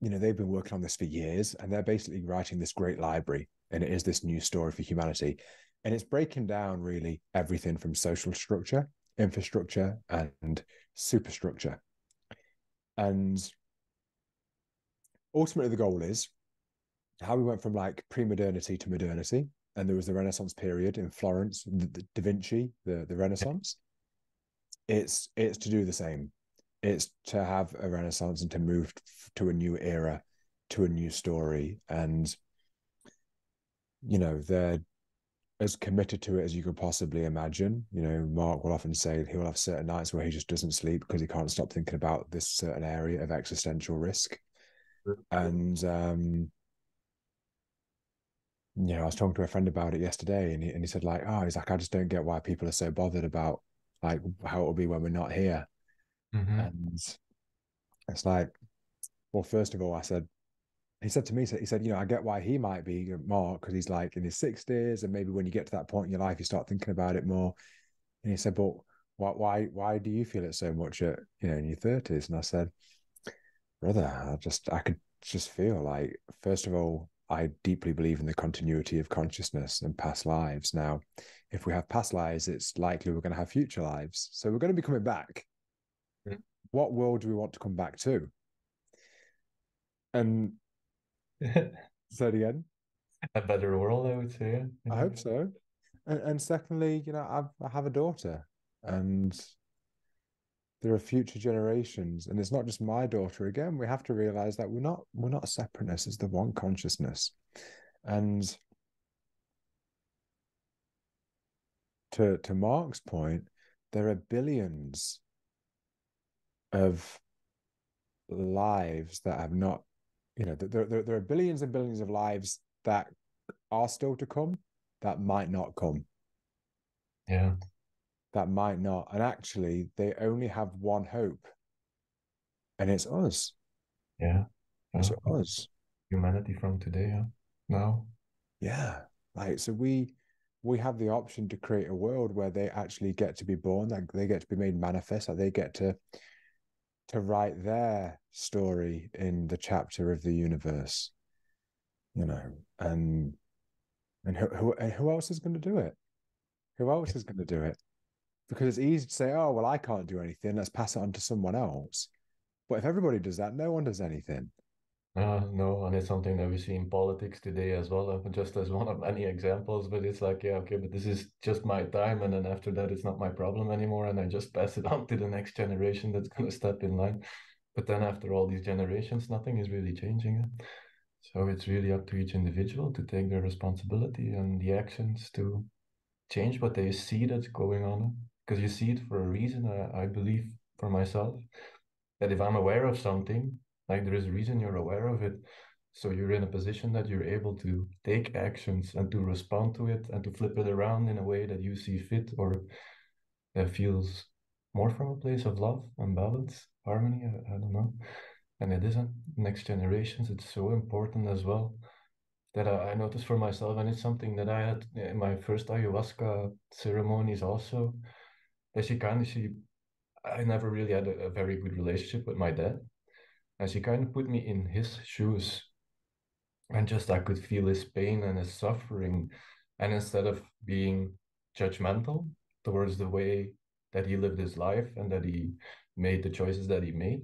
Speaker 1: you know they've been working on this for years, and they're basically writing this great library, and it is this new story for humanity, and it's breaking down really everything from social structure, infrastructure, and superstructure, and ultimately the goal is how we went from like pre-modernity to modernity and there was the renaissance period in florence the, the da vinci the, the renaissance. It's it's to do the same it's to have a renaissance and to move to a new era to a new story. And you know they're as committed to it as you could possibly imagine. You know Marc will often say he will have certain nights where he just doesn't sleep because he can't stop thinking about this certain area of existential risk. And um you know, I was talking to a friend about it yesterday, and he, and he said like, oh, he's like, I just don't get why people are so bothered about like how it'll be when we're not here. Mm-hmm. And it's like, well, first of all, I said, he said to me, he said, you know, I get why he might be more because he's like in his sixties, and maybe when you get to that point in your life, you start thinking about it more. And he said, but why, why, why do you feel it so much at you know in your thirties? And I said, brother, I just, I could just feel like, first of all, I deeply believe in the continuity of consciousness and past lives. Now, if we have past lives, it's likely we're going to have future lives. So we're going to be coming back. What world do we want to come back to? And say it again.
Speaker 2: A better world, I would say.
Speaker 1: I hope so. And, and secondly, you know, I've, I have a daughter, and there are future generations and it's not just my daughter again we have to realize that we're not we're not separateness it's the one consciousness and to to Marc's point there are billions of lives that have not you know there, there, there are billions and billions of lives that are still to come that might not come
Speaker 2: yeah
Speaker 1: that might not. And actually, they only have one hope, and it's us.
Speaker 2: Yeah.
Speaker 1: It's us.
Speaker 2: Humanity from today, yeah. Now.
Speaker 1: Yeah. Like, so we we have the option to create a world where they actually get to be born, like they get to be made manifest, like they get to to write their story in the chapter of the universe. You know, and and who who, who else is going to do it? Who else is going to do it? because it's easy to say, oh, well, I can't do anything. Let's pass it on to someone else. But if everybody does that, no one does anything.
Speaker 2: Uh, no, and it's something that we see in politics today as well, uh, just as one of many examples. But it's like, yeah, okay, but this is just my time. And then after that, it's not my problem anymore. And I just pass it on to the next generation that's going to step in line. But then after all these generations, nothing is really changing. So it's really up to each individual to take their responsibility and the actions to change what they see that's going on because you see it for a reason. I, I believe for myself that if I'm aware of something, like there is a reason you're aware of it. So you're in a position that you're able to take actions and to respond to it and to flip it around in a way that you see fit or that feels more from a place of love and balance, harmony. I, I don't know. And it isn't next generations. It's so important as well that I, I noticed for myself, and it's something that I had in my first ayahuasca ceremonies also. That she kind of she, I never really had a, a very good relationship with my dad, and she kind of put me in his shoes, and just I could feel his pain and his suffering, and instead of being judgmental towards the way that he lived his life and that he made the choices that he made,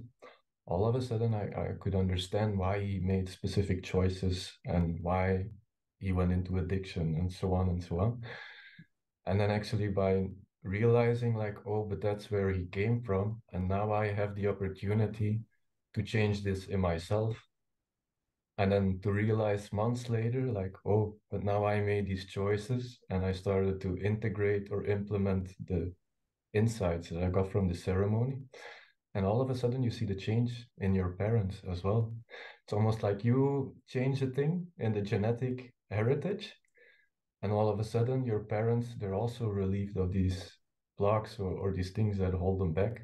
Speaker 2: all of a sudden I, I could understand why he made specific choices and why he went into addiction and so on and so on. And then actually by realizing like, oh, but that's where he came from, and now I have the opportunity to change this in myself. And then to realize months later, like, oh, but now I made these choices and I started to integrate or implement the insights that I got from the ceremony and all of a sudden you see the change in your parents as well it's almost like you change a thing in the genetic heritage and all of a sudden your parents they're also relieved of these blocks or, or these things that hold them back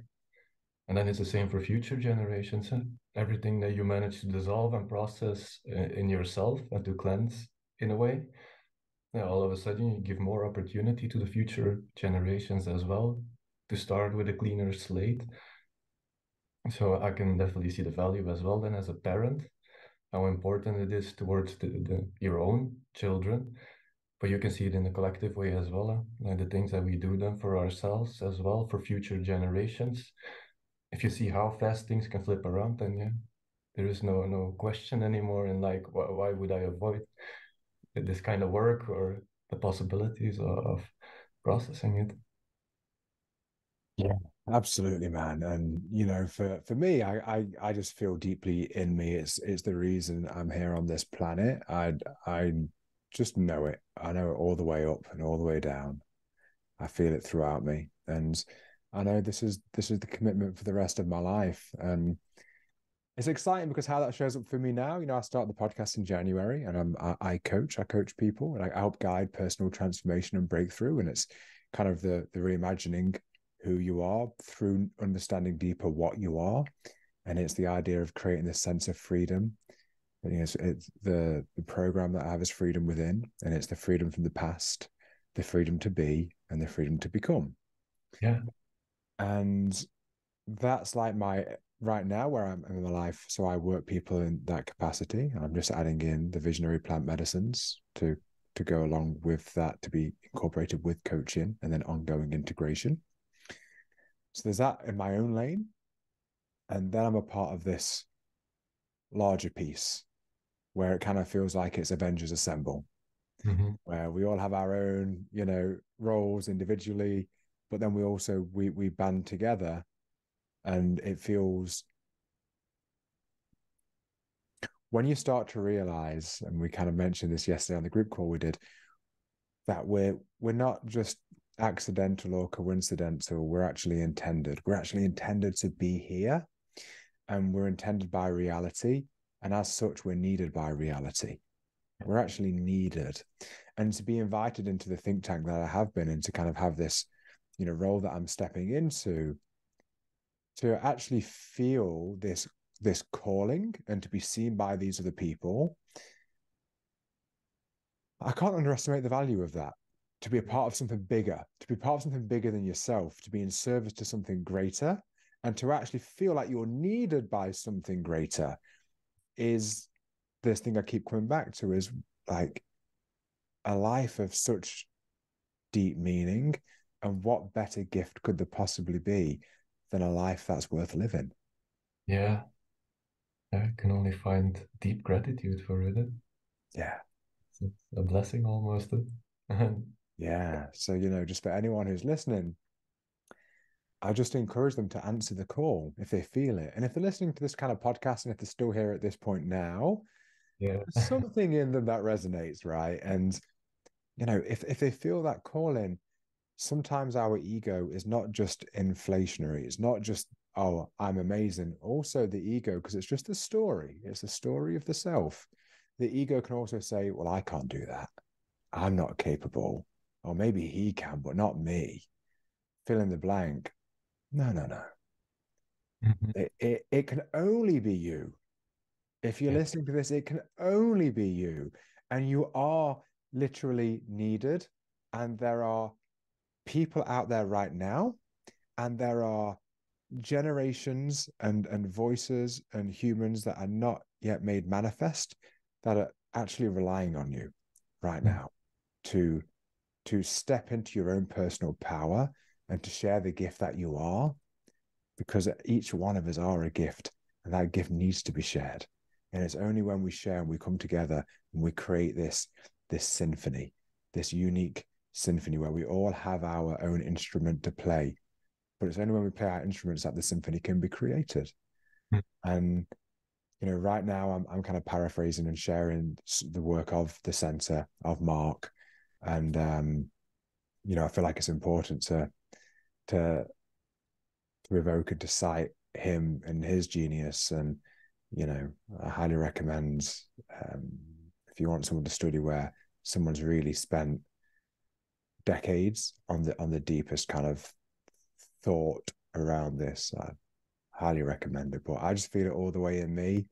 Speaker 2: and then it's the same for future generations huh? everything that you manage to dissolve and process uh, in yourself and to cleanse in a way yeah, all of a sudden you give more opportunity to the future generations as well to start with a cleaner slate so I can definitely see the value as well then as a parent, how important it is towards the, the your own children. But you can see it in a collective way as well. And the things that we do then for ourselves as well, for future generations. If you see how fast things can flip around, then yeah, there is no no question anymore And like why, why would I avoid this kind of work or the possibilities of, of processing it.
Speaker 1: Yeah, absolutely, man. And you know, for for me, I, I I just feel deeply in me. It's it's the reason I'm here on this planet. I I just know it. I know it all the way up and all the way down. I feel it throughout me, and I know this is this is the commitment for the rest of my life. And it's exciting because how that shows up for me now. You know, I start the podcast in January, and I'm I, I coach. I coach people, and I help guide personal transformation and breakthrough. And it's kind of the the reimagining who you are through understanding deeper what you are. And it's the idea of creating this sense of freedom. Know, it's, it's the the program that I have is freedom within, and it's the freedom from the past, the freedom to be, and the freedom to become.
Speaker 2: Yeah.
Speaker 1: And that's like my right now where I'm in my life. So I work people in that capacity. I'm just adding in the visionary plant medicines to to go along with that to be incorporated with coaching and then ongoing integration. So there's that in my own lane. And then I'm a part of this larger piece where it kind of feels like it's Avengers Assemble, mm-hmm. where we all have our own, you know, roles individually, but then we also we we band together and it feels when you start to realize, and we kind of mentioned this yesterday on the group call we did, that we're we're not just accidental or coincidental. We're actually intended. We're actually intended to be here and we're intended by reality. And as such, we're needed by reality. We're actually needed. And to be invited into the think tank that I have been and to kind of have this, you know, role that I'm stepping into, to actually feel this this calling and to be seen by these other people, I can't underestimate the value of that to be a part of something bigger, to be part of something bigger than yourself, to be in service to something greater, and to actually feel like you're needed by something greater is this thing I keep coming back to is like a life of such deep meaning. And what better gift could there possibly be than a life that's worth living?
Speaker 2: Yeah. I can only find deep gratitude for it.
Speaker 1: Yeah.
Speaker 2: It's a blessing almost.
Speaker 1: Yeah. So, you know, just for anyone who's listening, I just encourage them to answer the call if they feel it. And if they're listening to this kind of podcast and if they're still here at this point now,
Speaker 2: yeah,
Speaker 1: something in them that resonates, right? And you know, if if they feel that calling, sometimes our ego is not just inflationary. It's not just, oh, I'm amazing. Also the ego, because it's just a story. It's a story of the self. The ego can also say, well, I can't do that. I'm not capable or maybe he can, but not me. Fill in the blank. No, no, no. Mm-hmm. It, it, it can only be you. If you're yeah. listening to this, it can only be you. and you are literally needed. And there are people out there right now, and there are generations and and voices and humans that are not yet made manifest that are actually relying on you right hmm. now to to step into your own personal power and to share the gift that you are because each one of us are a gift and that gift needs to be shared. And it's only when we share and we come together and we create this this symphony this unique symphony where we all have our own instrument to play but it's only when we play our instruments that the symphony can be created. Mm. and you know right now I'm, I'm kind of paraphrasing and sharing the work of the center of Marc. And um you know i feel like it's important to to to evoke and to cite him and his genius. And you know i highly recommend um if you want someone to study where someone's really spent decades on the on the deepest kind of thought around this. I highly recommend it but i just feel it all the way in me.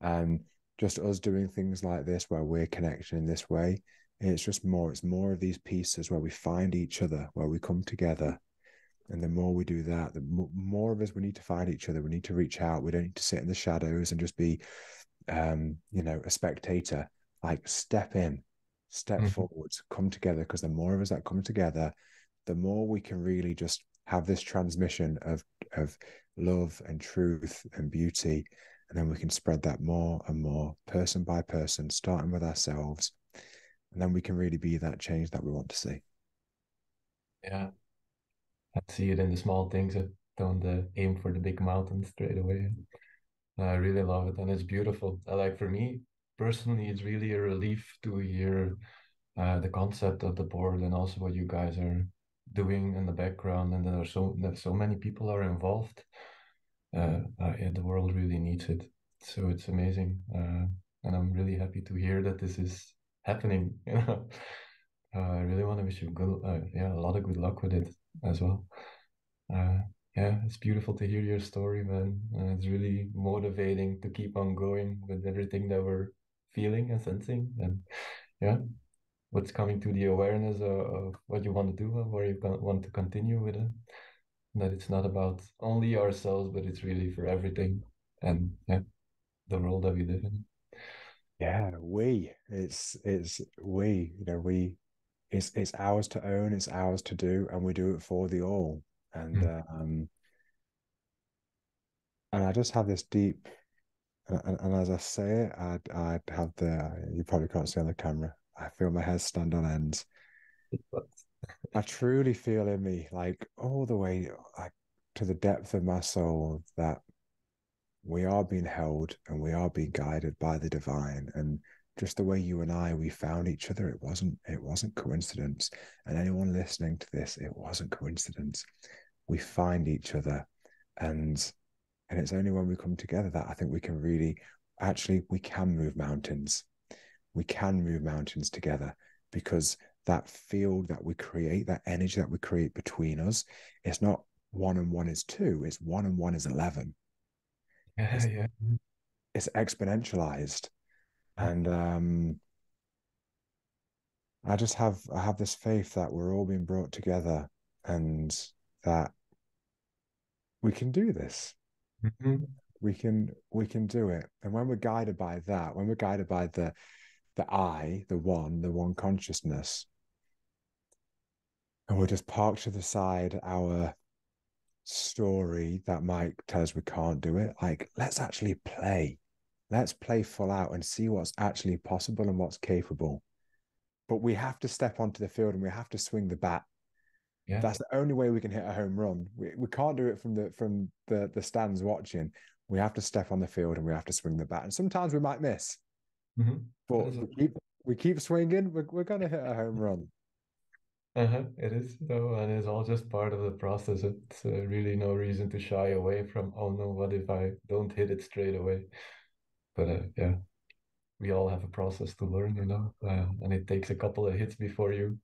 Speaker 1: And just us doing things like this where we're connecting in this way it's just more it's more of these pieces where we find each other where we come together. And the more we do that the more of us we need to find each other. We need to reach out. We don't need to sit in the shadows and just be um you know a spectator. Like step in step mm-hmm. forwards come together because the more of us that come together the more we can really just have this transmission of of love and truth and beauty. And then we can spread that more and more person by person starting with ourselves. And then we can really be that change that we want to see.
Speaker 2: Yeah. I see it in the small things don't uh, aim for the big mountain straight away. I really love it and it's beautiful. I like for me personally it's really a relief to hear uh, the concept of the board and also what you guys are doing in the background and there are so that so many people are involved uh, uh, yeah, the world really needs it so it's amazing uh, and i'm really happy to hear that this is happening. You know, uh, I really want to wish you good, uh, yeah, a lot of good luck with it as well. Yeah, it's beautiful to hear your story, man. It's really motivating to keep on going with everything that we're feeling and sensing, and yeah, what's coming to the awareness of, what you want to do and where you want to continue with it. That it's not about only ourselves, but it's really for everything, and yeah, the world that we live in
Speaker 1: yeah we it's it's we you know we it's it's ours to own it's ours to do and we do it for the all and mm. um and i just have this deep and, and, as i say it i'd i'd have the you probably can't see on the camera i feel my hair stand on end. i truly feel in me like all the way like to the depth of my soul that we are being held and we are being guided by the divine. And just the way you and I we found each other it wasn't it wasn't coincidence. And anyone listening to this it wasn't coincidence. We find each other and and it's only when we come together that I think we can really actually we can move mountains we can move mountains together because that field that we create that energy that we create between us it's not one and one is two it's one and one is 11
Speaker 2: yeah,
Speaker 1: it's,
Speaker 2: yeah.
Speaker 1: it's exponentialized. And um I just have I have this faith that we're all being brought together and that we can do this. Mm-hmm. We can we can do it. And when we're guided by that, when we're guided by the the I, the one, the one consciousness, and we're just parked to the side our story that might tell us we can't do it. Like, let's actually play. Let's play full out and see what's actually possible and what's capable. But we have to step onto the field and we have to swing the bat. Yeah. That's the only way we can hit a home run. We, we can't do it from the from the the stands watching. We have to step on the field and we have to swing the bat. And sometimes we might miss, mm-hmm. but we keep we keep swinging. We're, we're going to hit a home run.
Speaker 2: Uh-huh, it is though, and it's all just part of the process. It's uh, really no reason to shy away from, oh no, what if I don't hit it straight away? But uh, yeah, we all have a process to learn, you know, uh, and it takes a couple of hits before you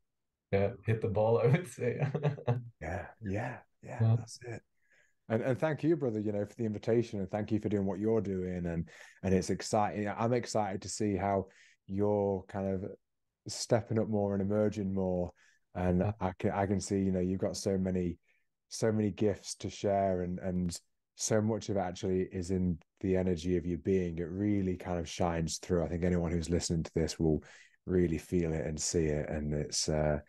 Speaker 2: yeah, hit the ball, I would say.
Speaker 1: yeah, yeah, yeah, yeah, that's it. And and thank you, brother, you know, for the invitation and thank you for doing what you're doing. And and it's exciting. I'm excited to see how you're kind of stepping up more and emerging more. And I can I can see, you know, you've got so many, so many gifts to share and and so much of it actually is in the energy of your being. It really kind of shines through. I think anyone who's listening to this will really feel it and see it. And it's uh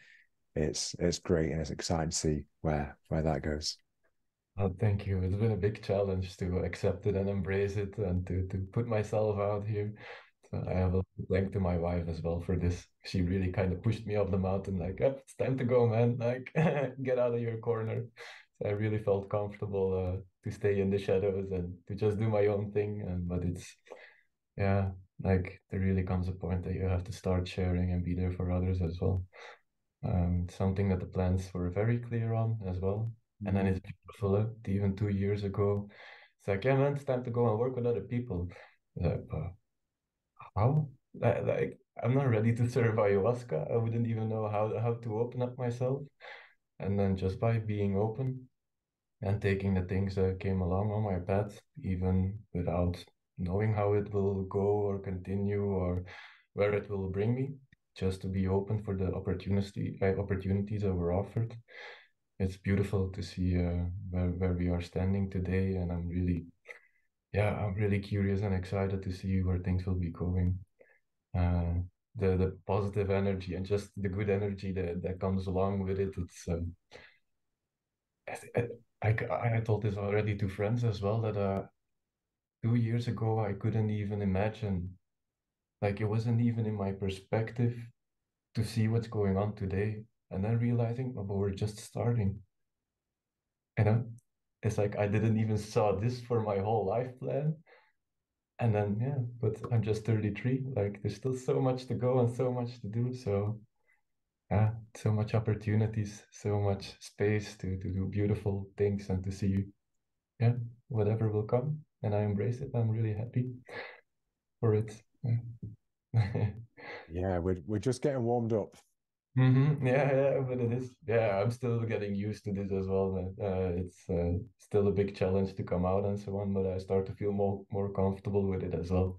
Speaker 1: it's it's great and it's exciting to see where where that goes.
Speaker 2: Oh, thank you. It's been a big challenge to accept it and embrace it and to, to put myself out here. So I have a thank to my wife as well for this. She really kind of pushed me up the mountain, like, oh, it's time to go, man. Like, get out of your corner. So I really felt comfortable uh, to stay in the shadows and to just do my own thing. And but it's yeah, like there really comes a point that you have to start sharing and be there for others as well. Um, something that the plans were very clear on as well. And then it's beautiful. Even two years ago, it's like, yeah, man, it's time to go and work with other people. Like, uh, how? Like, I'm not ready to serve ayahuasca. I wouldn't even know how how to open up myself. And then just by being open and taking the things that came along on my path, even without knowing how it will go or continue or where it will bring me, just to be open for the opportunity uh, opportunities that were offered it's beautiful to see uh, where where we are standing today, and I'm really, yeah, I'm really curious and excited to see where things will be going. Uh, the the positive energy and just the good energy that that comes along with it. It's um, I, I, I told this already to friends as well that uh, two years ago I couldn't even imagine, like it wasn't even in my perspective to see what's going on today and then realizing, oh, but we're just starting. You know, it's like I didn't even saw this for my whole life plan. And then yeah, but I'm just 33. Like there's still so much to go and so much to do. So yeah, so much opportunities, so much space to, to do beautiful things and to see yeah, whatever will come. And I embrace it. I'm really happy for it.
Speaker 1: Yeah, we're we're just getting warmed up.
Speaker 2: Mm-hmm. Yeah, yeah, but it is. Yeah, I'm still getting used to this as well. Uh, it's uh, still a big challenge to come out and so on, but I start to feel more more comfortable with it as well.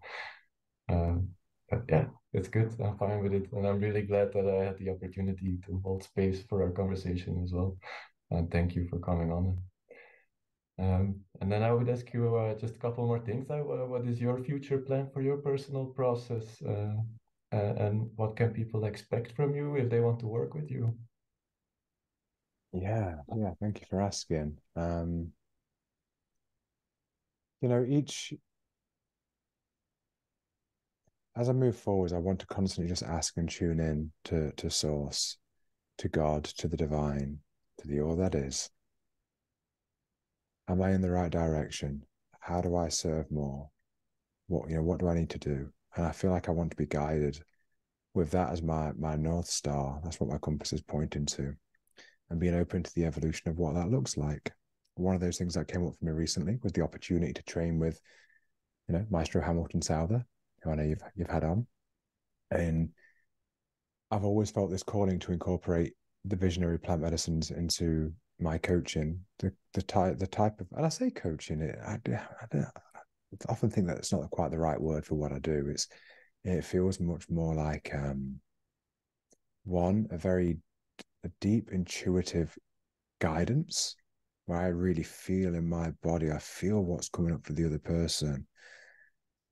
Speaker 2: Um, but yeah, it's good. I'm fine with it, and I'm really glad that I had the opportunity to hold space for our conversation as well. And thank you for coming on. Um, and then I would ask you uh, just a couple more things. Uh, what is your future plan for your personal process? Uh, and what can people expect from you if they want to work with you?
Speaker 1: Yeah, yeah, thank you for asking. Um, you know, each as I move forward, I want to constantly just ask and tune in to to source, to God, to the divine, to the all that is. Am I in the right direction? How do I serve more? What you know, what do I need to do? and I feel like I want to be guided with that as my my north star. That's what my compass is pointing to, and being open to the evolution of what that looks like. One of those things that came up for me recently was the opportunity to train with, you know, Maestro Hamilton Souther, who I know you've you've had on, and I've always felt this calling to incorporate the visionary plant medicines into my coaching. The the type the type of and I say coaching it. I, I, I often think that it's not quite the right word for what I do. It's it feels much more like um, one a very a deep intuitive guidance where I really feel in my body. I feel what's coming up for the other person.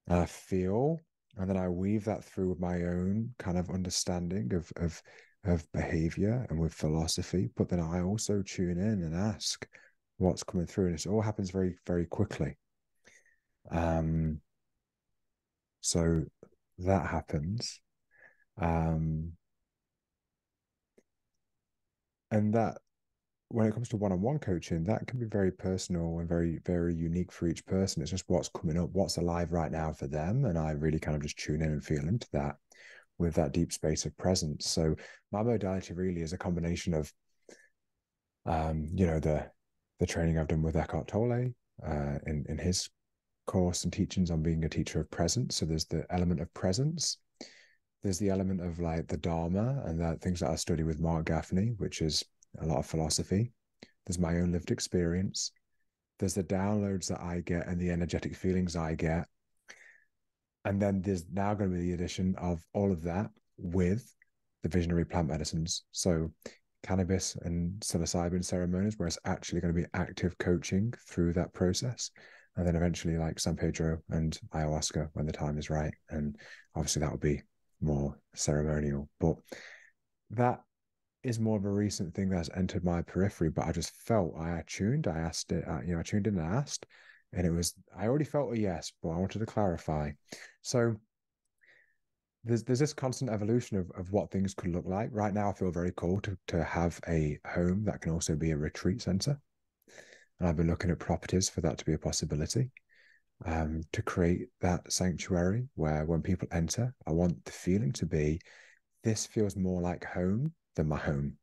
Speaker 1: I feel, and then I weave that through with my own kind of understanding of of of behavior and with philosophy. But then I also tune in and ask what's coming through, and it all happens very very quickly. Um, so that happens. Um, and that when it comes to one-on-one coaching that can be very personal and very very unique for each person it's just what's coming up what's alive right now for them and i really kind of just tune in and feel into that with that deep space of presence so my modality really is a combination of um you know the the training i've done with eckhart tolle uh in in his course and teachings on being a teacher of presence. So there's the element of presence. There's the element of like the Dharma and that things that I study with Marc Gafni, which is a lot of philosophy. There's my own lived experience. There's the downloads that I get and the energetic feelings I get. And then there's now going to be the addition of all of that with the visionary plant medicines. So cannabis and psilocybin ceremonies, where it's actually going to be active coaching through that process. And then eventually, like San Pedro and ayahuasca when the time is right. And obviously, that will be more ceremonial. But that is more of a recent thing that's entered my periphery. But I just felt I attuned, I asked it, uh, you know, I tuned in and asked, and it was, I already felt a yes, but I wanted to clarify. So, there's there's this constant evolution of, of what things could look like. Right now, I feel very cool to to have a home that can also be a retreat center, and I've been looking at properties for that to be a possibility. Um, to create that sanctuary where when people enter, I want the feeling to be this feels more like home than my home.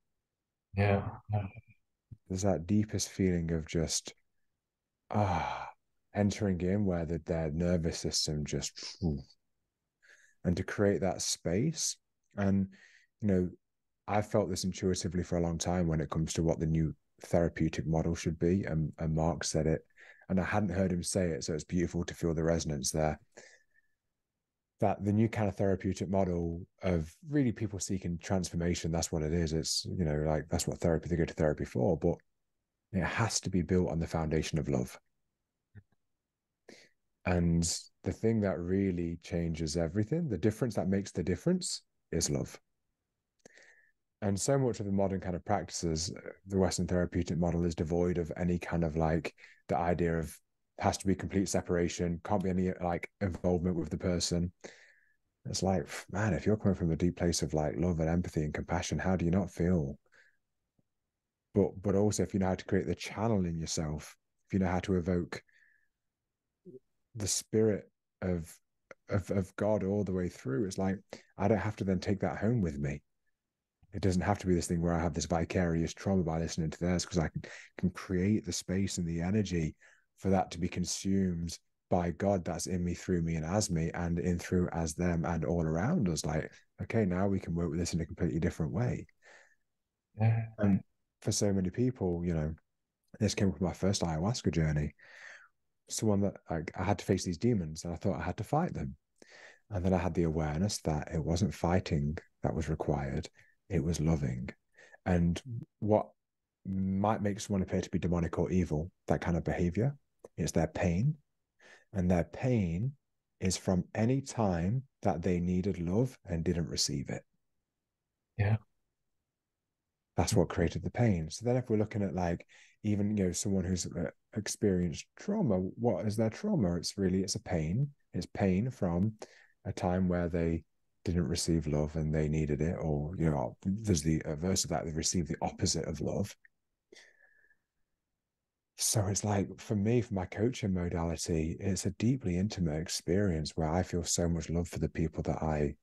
Speaker 2: Yeah.
Speaker 1: There's that deepest feeling of just ah entering in where the, their nervous system just and to create that space. And, you know, I felt this intuitively for a long time when it comes to what the new therapeutic model should be. And, and Marc said it, and I hadn't heard him say it. So it's beautiful to feel the resonance there. That the new kind of therapeutic model of really people seeking transformation, that's what it is. It's, you know, like that's what therapy, they go to therapy for, but it has to be built on the foundation of love. And the thing that really changes everything, the difference that makes the difference is love. And so much of the modern kind of practices, uh, the Western therapeutic model is devoid of any kind of like the idea of has to be complete separation, can't be any like involvement with the person. It's like, man, if you're coming from a deep place of like love and empathy and compassion, how do you not feel? But but also if you know how to create the channel in yourself, if you know how to evoke the spirit of of of God all the way through. It's like I don't have to then take that home with me. It doesn't have to be this thing where I have this vicarious trauma by listening to theirs because I can, can create the space and the energy for that to be consumed by God that's in me, through me, and as me, and in through as them and all around us. Like, okay, now we can work with this in a completely different way.
Speaker 2: Yeah.
Speaker 1: And for so many people, you know, this came from my first ayahuasca journey someone that like, I had to face these demons and I thought I had to fight them. And then I had the awareness that it wasn't fighting that was required, it was loving. And what might make someone appear to be demonic or evil, that kind of behavior, is their pain. And their pain is from any time that they needed love and didn't receive it.
Speaker 2: Yeah.
Speaker 1: That's what created the pain. So then if we're looking at like even you know someone who's uh, experienced trauma what is their trauma? It's really it's a pain. It's pain from a time where they didn't receive love and they needed it or you know there's the verse of that they received the opposite of love. So it's like for me for my coaching modality it's a deeply intimate experience where i feel so much love for the people that i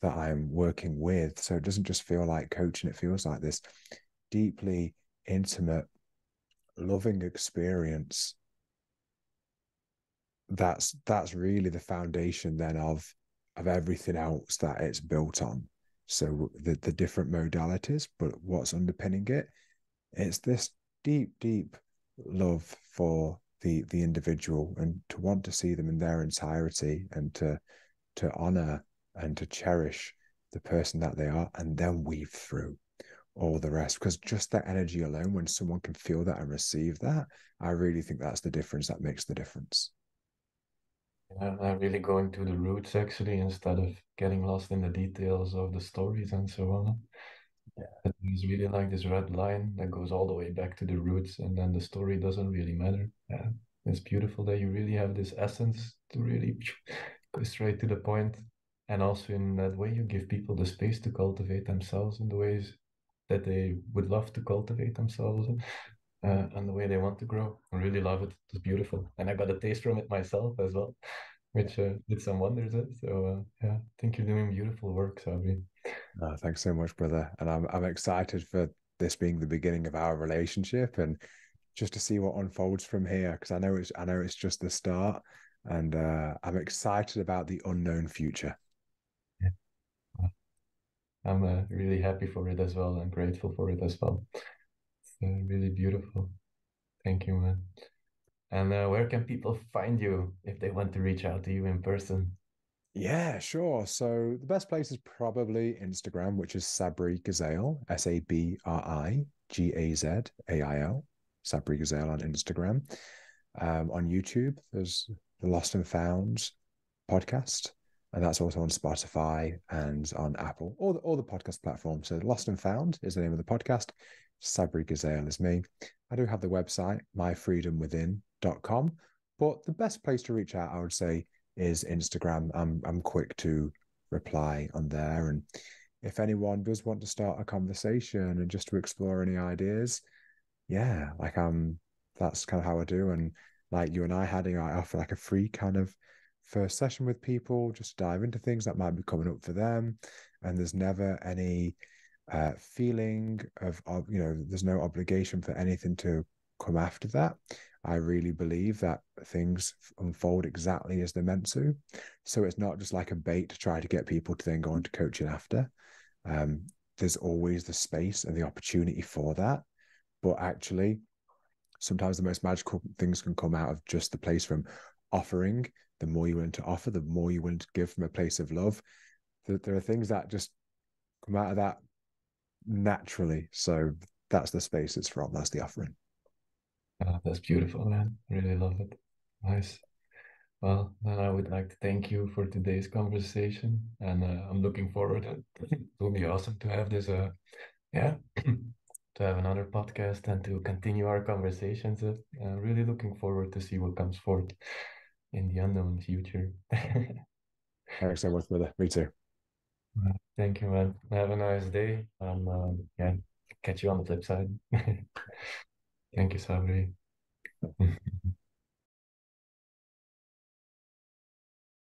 Speaker 1: that i'm working with. So it doesn't just feel like coaching it feels like this deeply intimate loving experience that's that's really the foundation then of of everything else that it's built on. So the the different modalities but what's underpinning it it's this deep deep love for the the individual and to want to see them in their entirety and to to honor and to cherish the person that they are and then weave through all the rest because just that energy alone when someone can feel that and receive that i really think that's the difference that makes the difference
Speaker 2: yeah, I'm really going to the roots actually instead of getting lost in the details of the stories and so on.
Speaker 1: Yeah.
Speaker 2: It's really like this red line that goes all the way back to the roots, and then the story doesn't really matter. Yeah. It's beautiful that you really have this essence to really go straight to the. And also in that way, you give people the space to cultivate themselves in the ways that they would love to cultivate themselves uh, and the way they want to grow. I really love it. It's beautiful, and I got a taste from it myself as well, which uh, did some wonders. Uh, so uh, yeah, I think you're doing beautiful work, Sabri.
Speaker 1: Oh, thanks so much, brother. And I'm I'm excited for this being the beginning of our relationship and just to see what unfolds from here because I know it's I know it's just the start, and uh, I'm excited about the unknown future.
Speaker 2: I'm uh, really happy for it as well and grateful for it as well. It's uh, really beautiful. Thank you, man. And uh, where can people find you if they want to reach out to you in person?
Speaker 1: Yeah, sure. So the best place is probably Instagram, which is Sabri Gazail, S A B R I G A Z A I L, Sabri Gazail on Instagram. Um, on YouTube, there's the Lost and Found podcast, and that's also on Spotify and on Apple, all the, all the podcast platforms. So Lost and Found is the name of the podcast. Sabri Gazail is me. I do have the website, myfreedomwithin.com, but the best place to reach out, I would say, is Instagram. I'm I'm quick to reply on there, and if anyone does want to start a conversation and just to explore any ideas, yeah, like um, that's kind of how I do. And like you and I had, you know, I offer like a free kind of first session with people, just dive into things that might be coming up for them, and there's never any uh, feeling of, of you know, there's no obligation for anything to come after that. I really believe that things unfold exactly as they're meant to. So it's not just like a bait to try to get people to then go into coaching after. Um, there's always the space and the opportunity for that. But actually, sometimes the most magical things can come out of just the place from offering. The more you're willing to offer, the more you're willing to give from a place of love. That there are things that just come out of that naturally. So that's the space it's from. That's the offering.
Speaker 2: Oh, that's beautiful, man. Really love it. Nice. Well, then I would like to thank you for today's conversation, and uh, I'm looking forward. it will be awesome to have this, uh, yeah, to have another podcast and to continue our conversations. Uh, really looking forward to see what comes forth in the unknown future.
Speaker 1: So much, brother. Me too.
Speaker 2: Thank you, man. Have a nice day, and um, yeah, catch you on the flip side. Thank you, Sabri.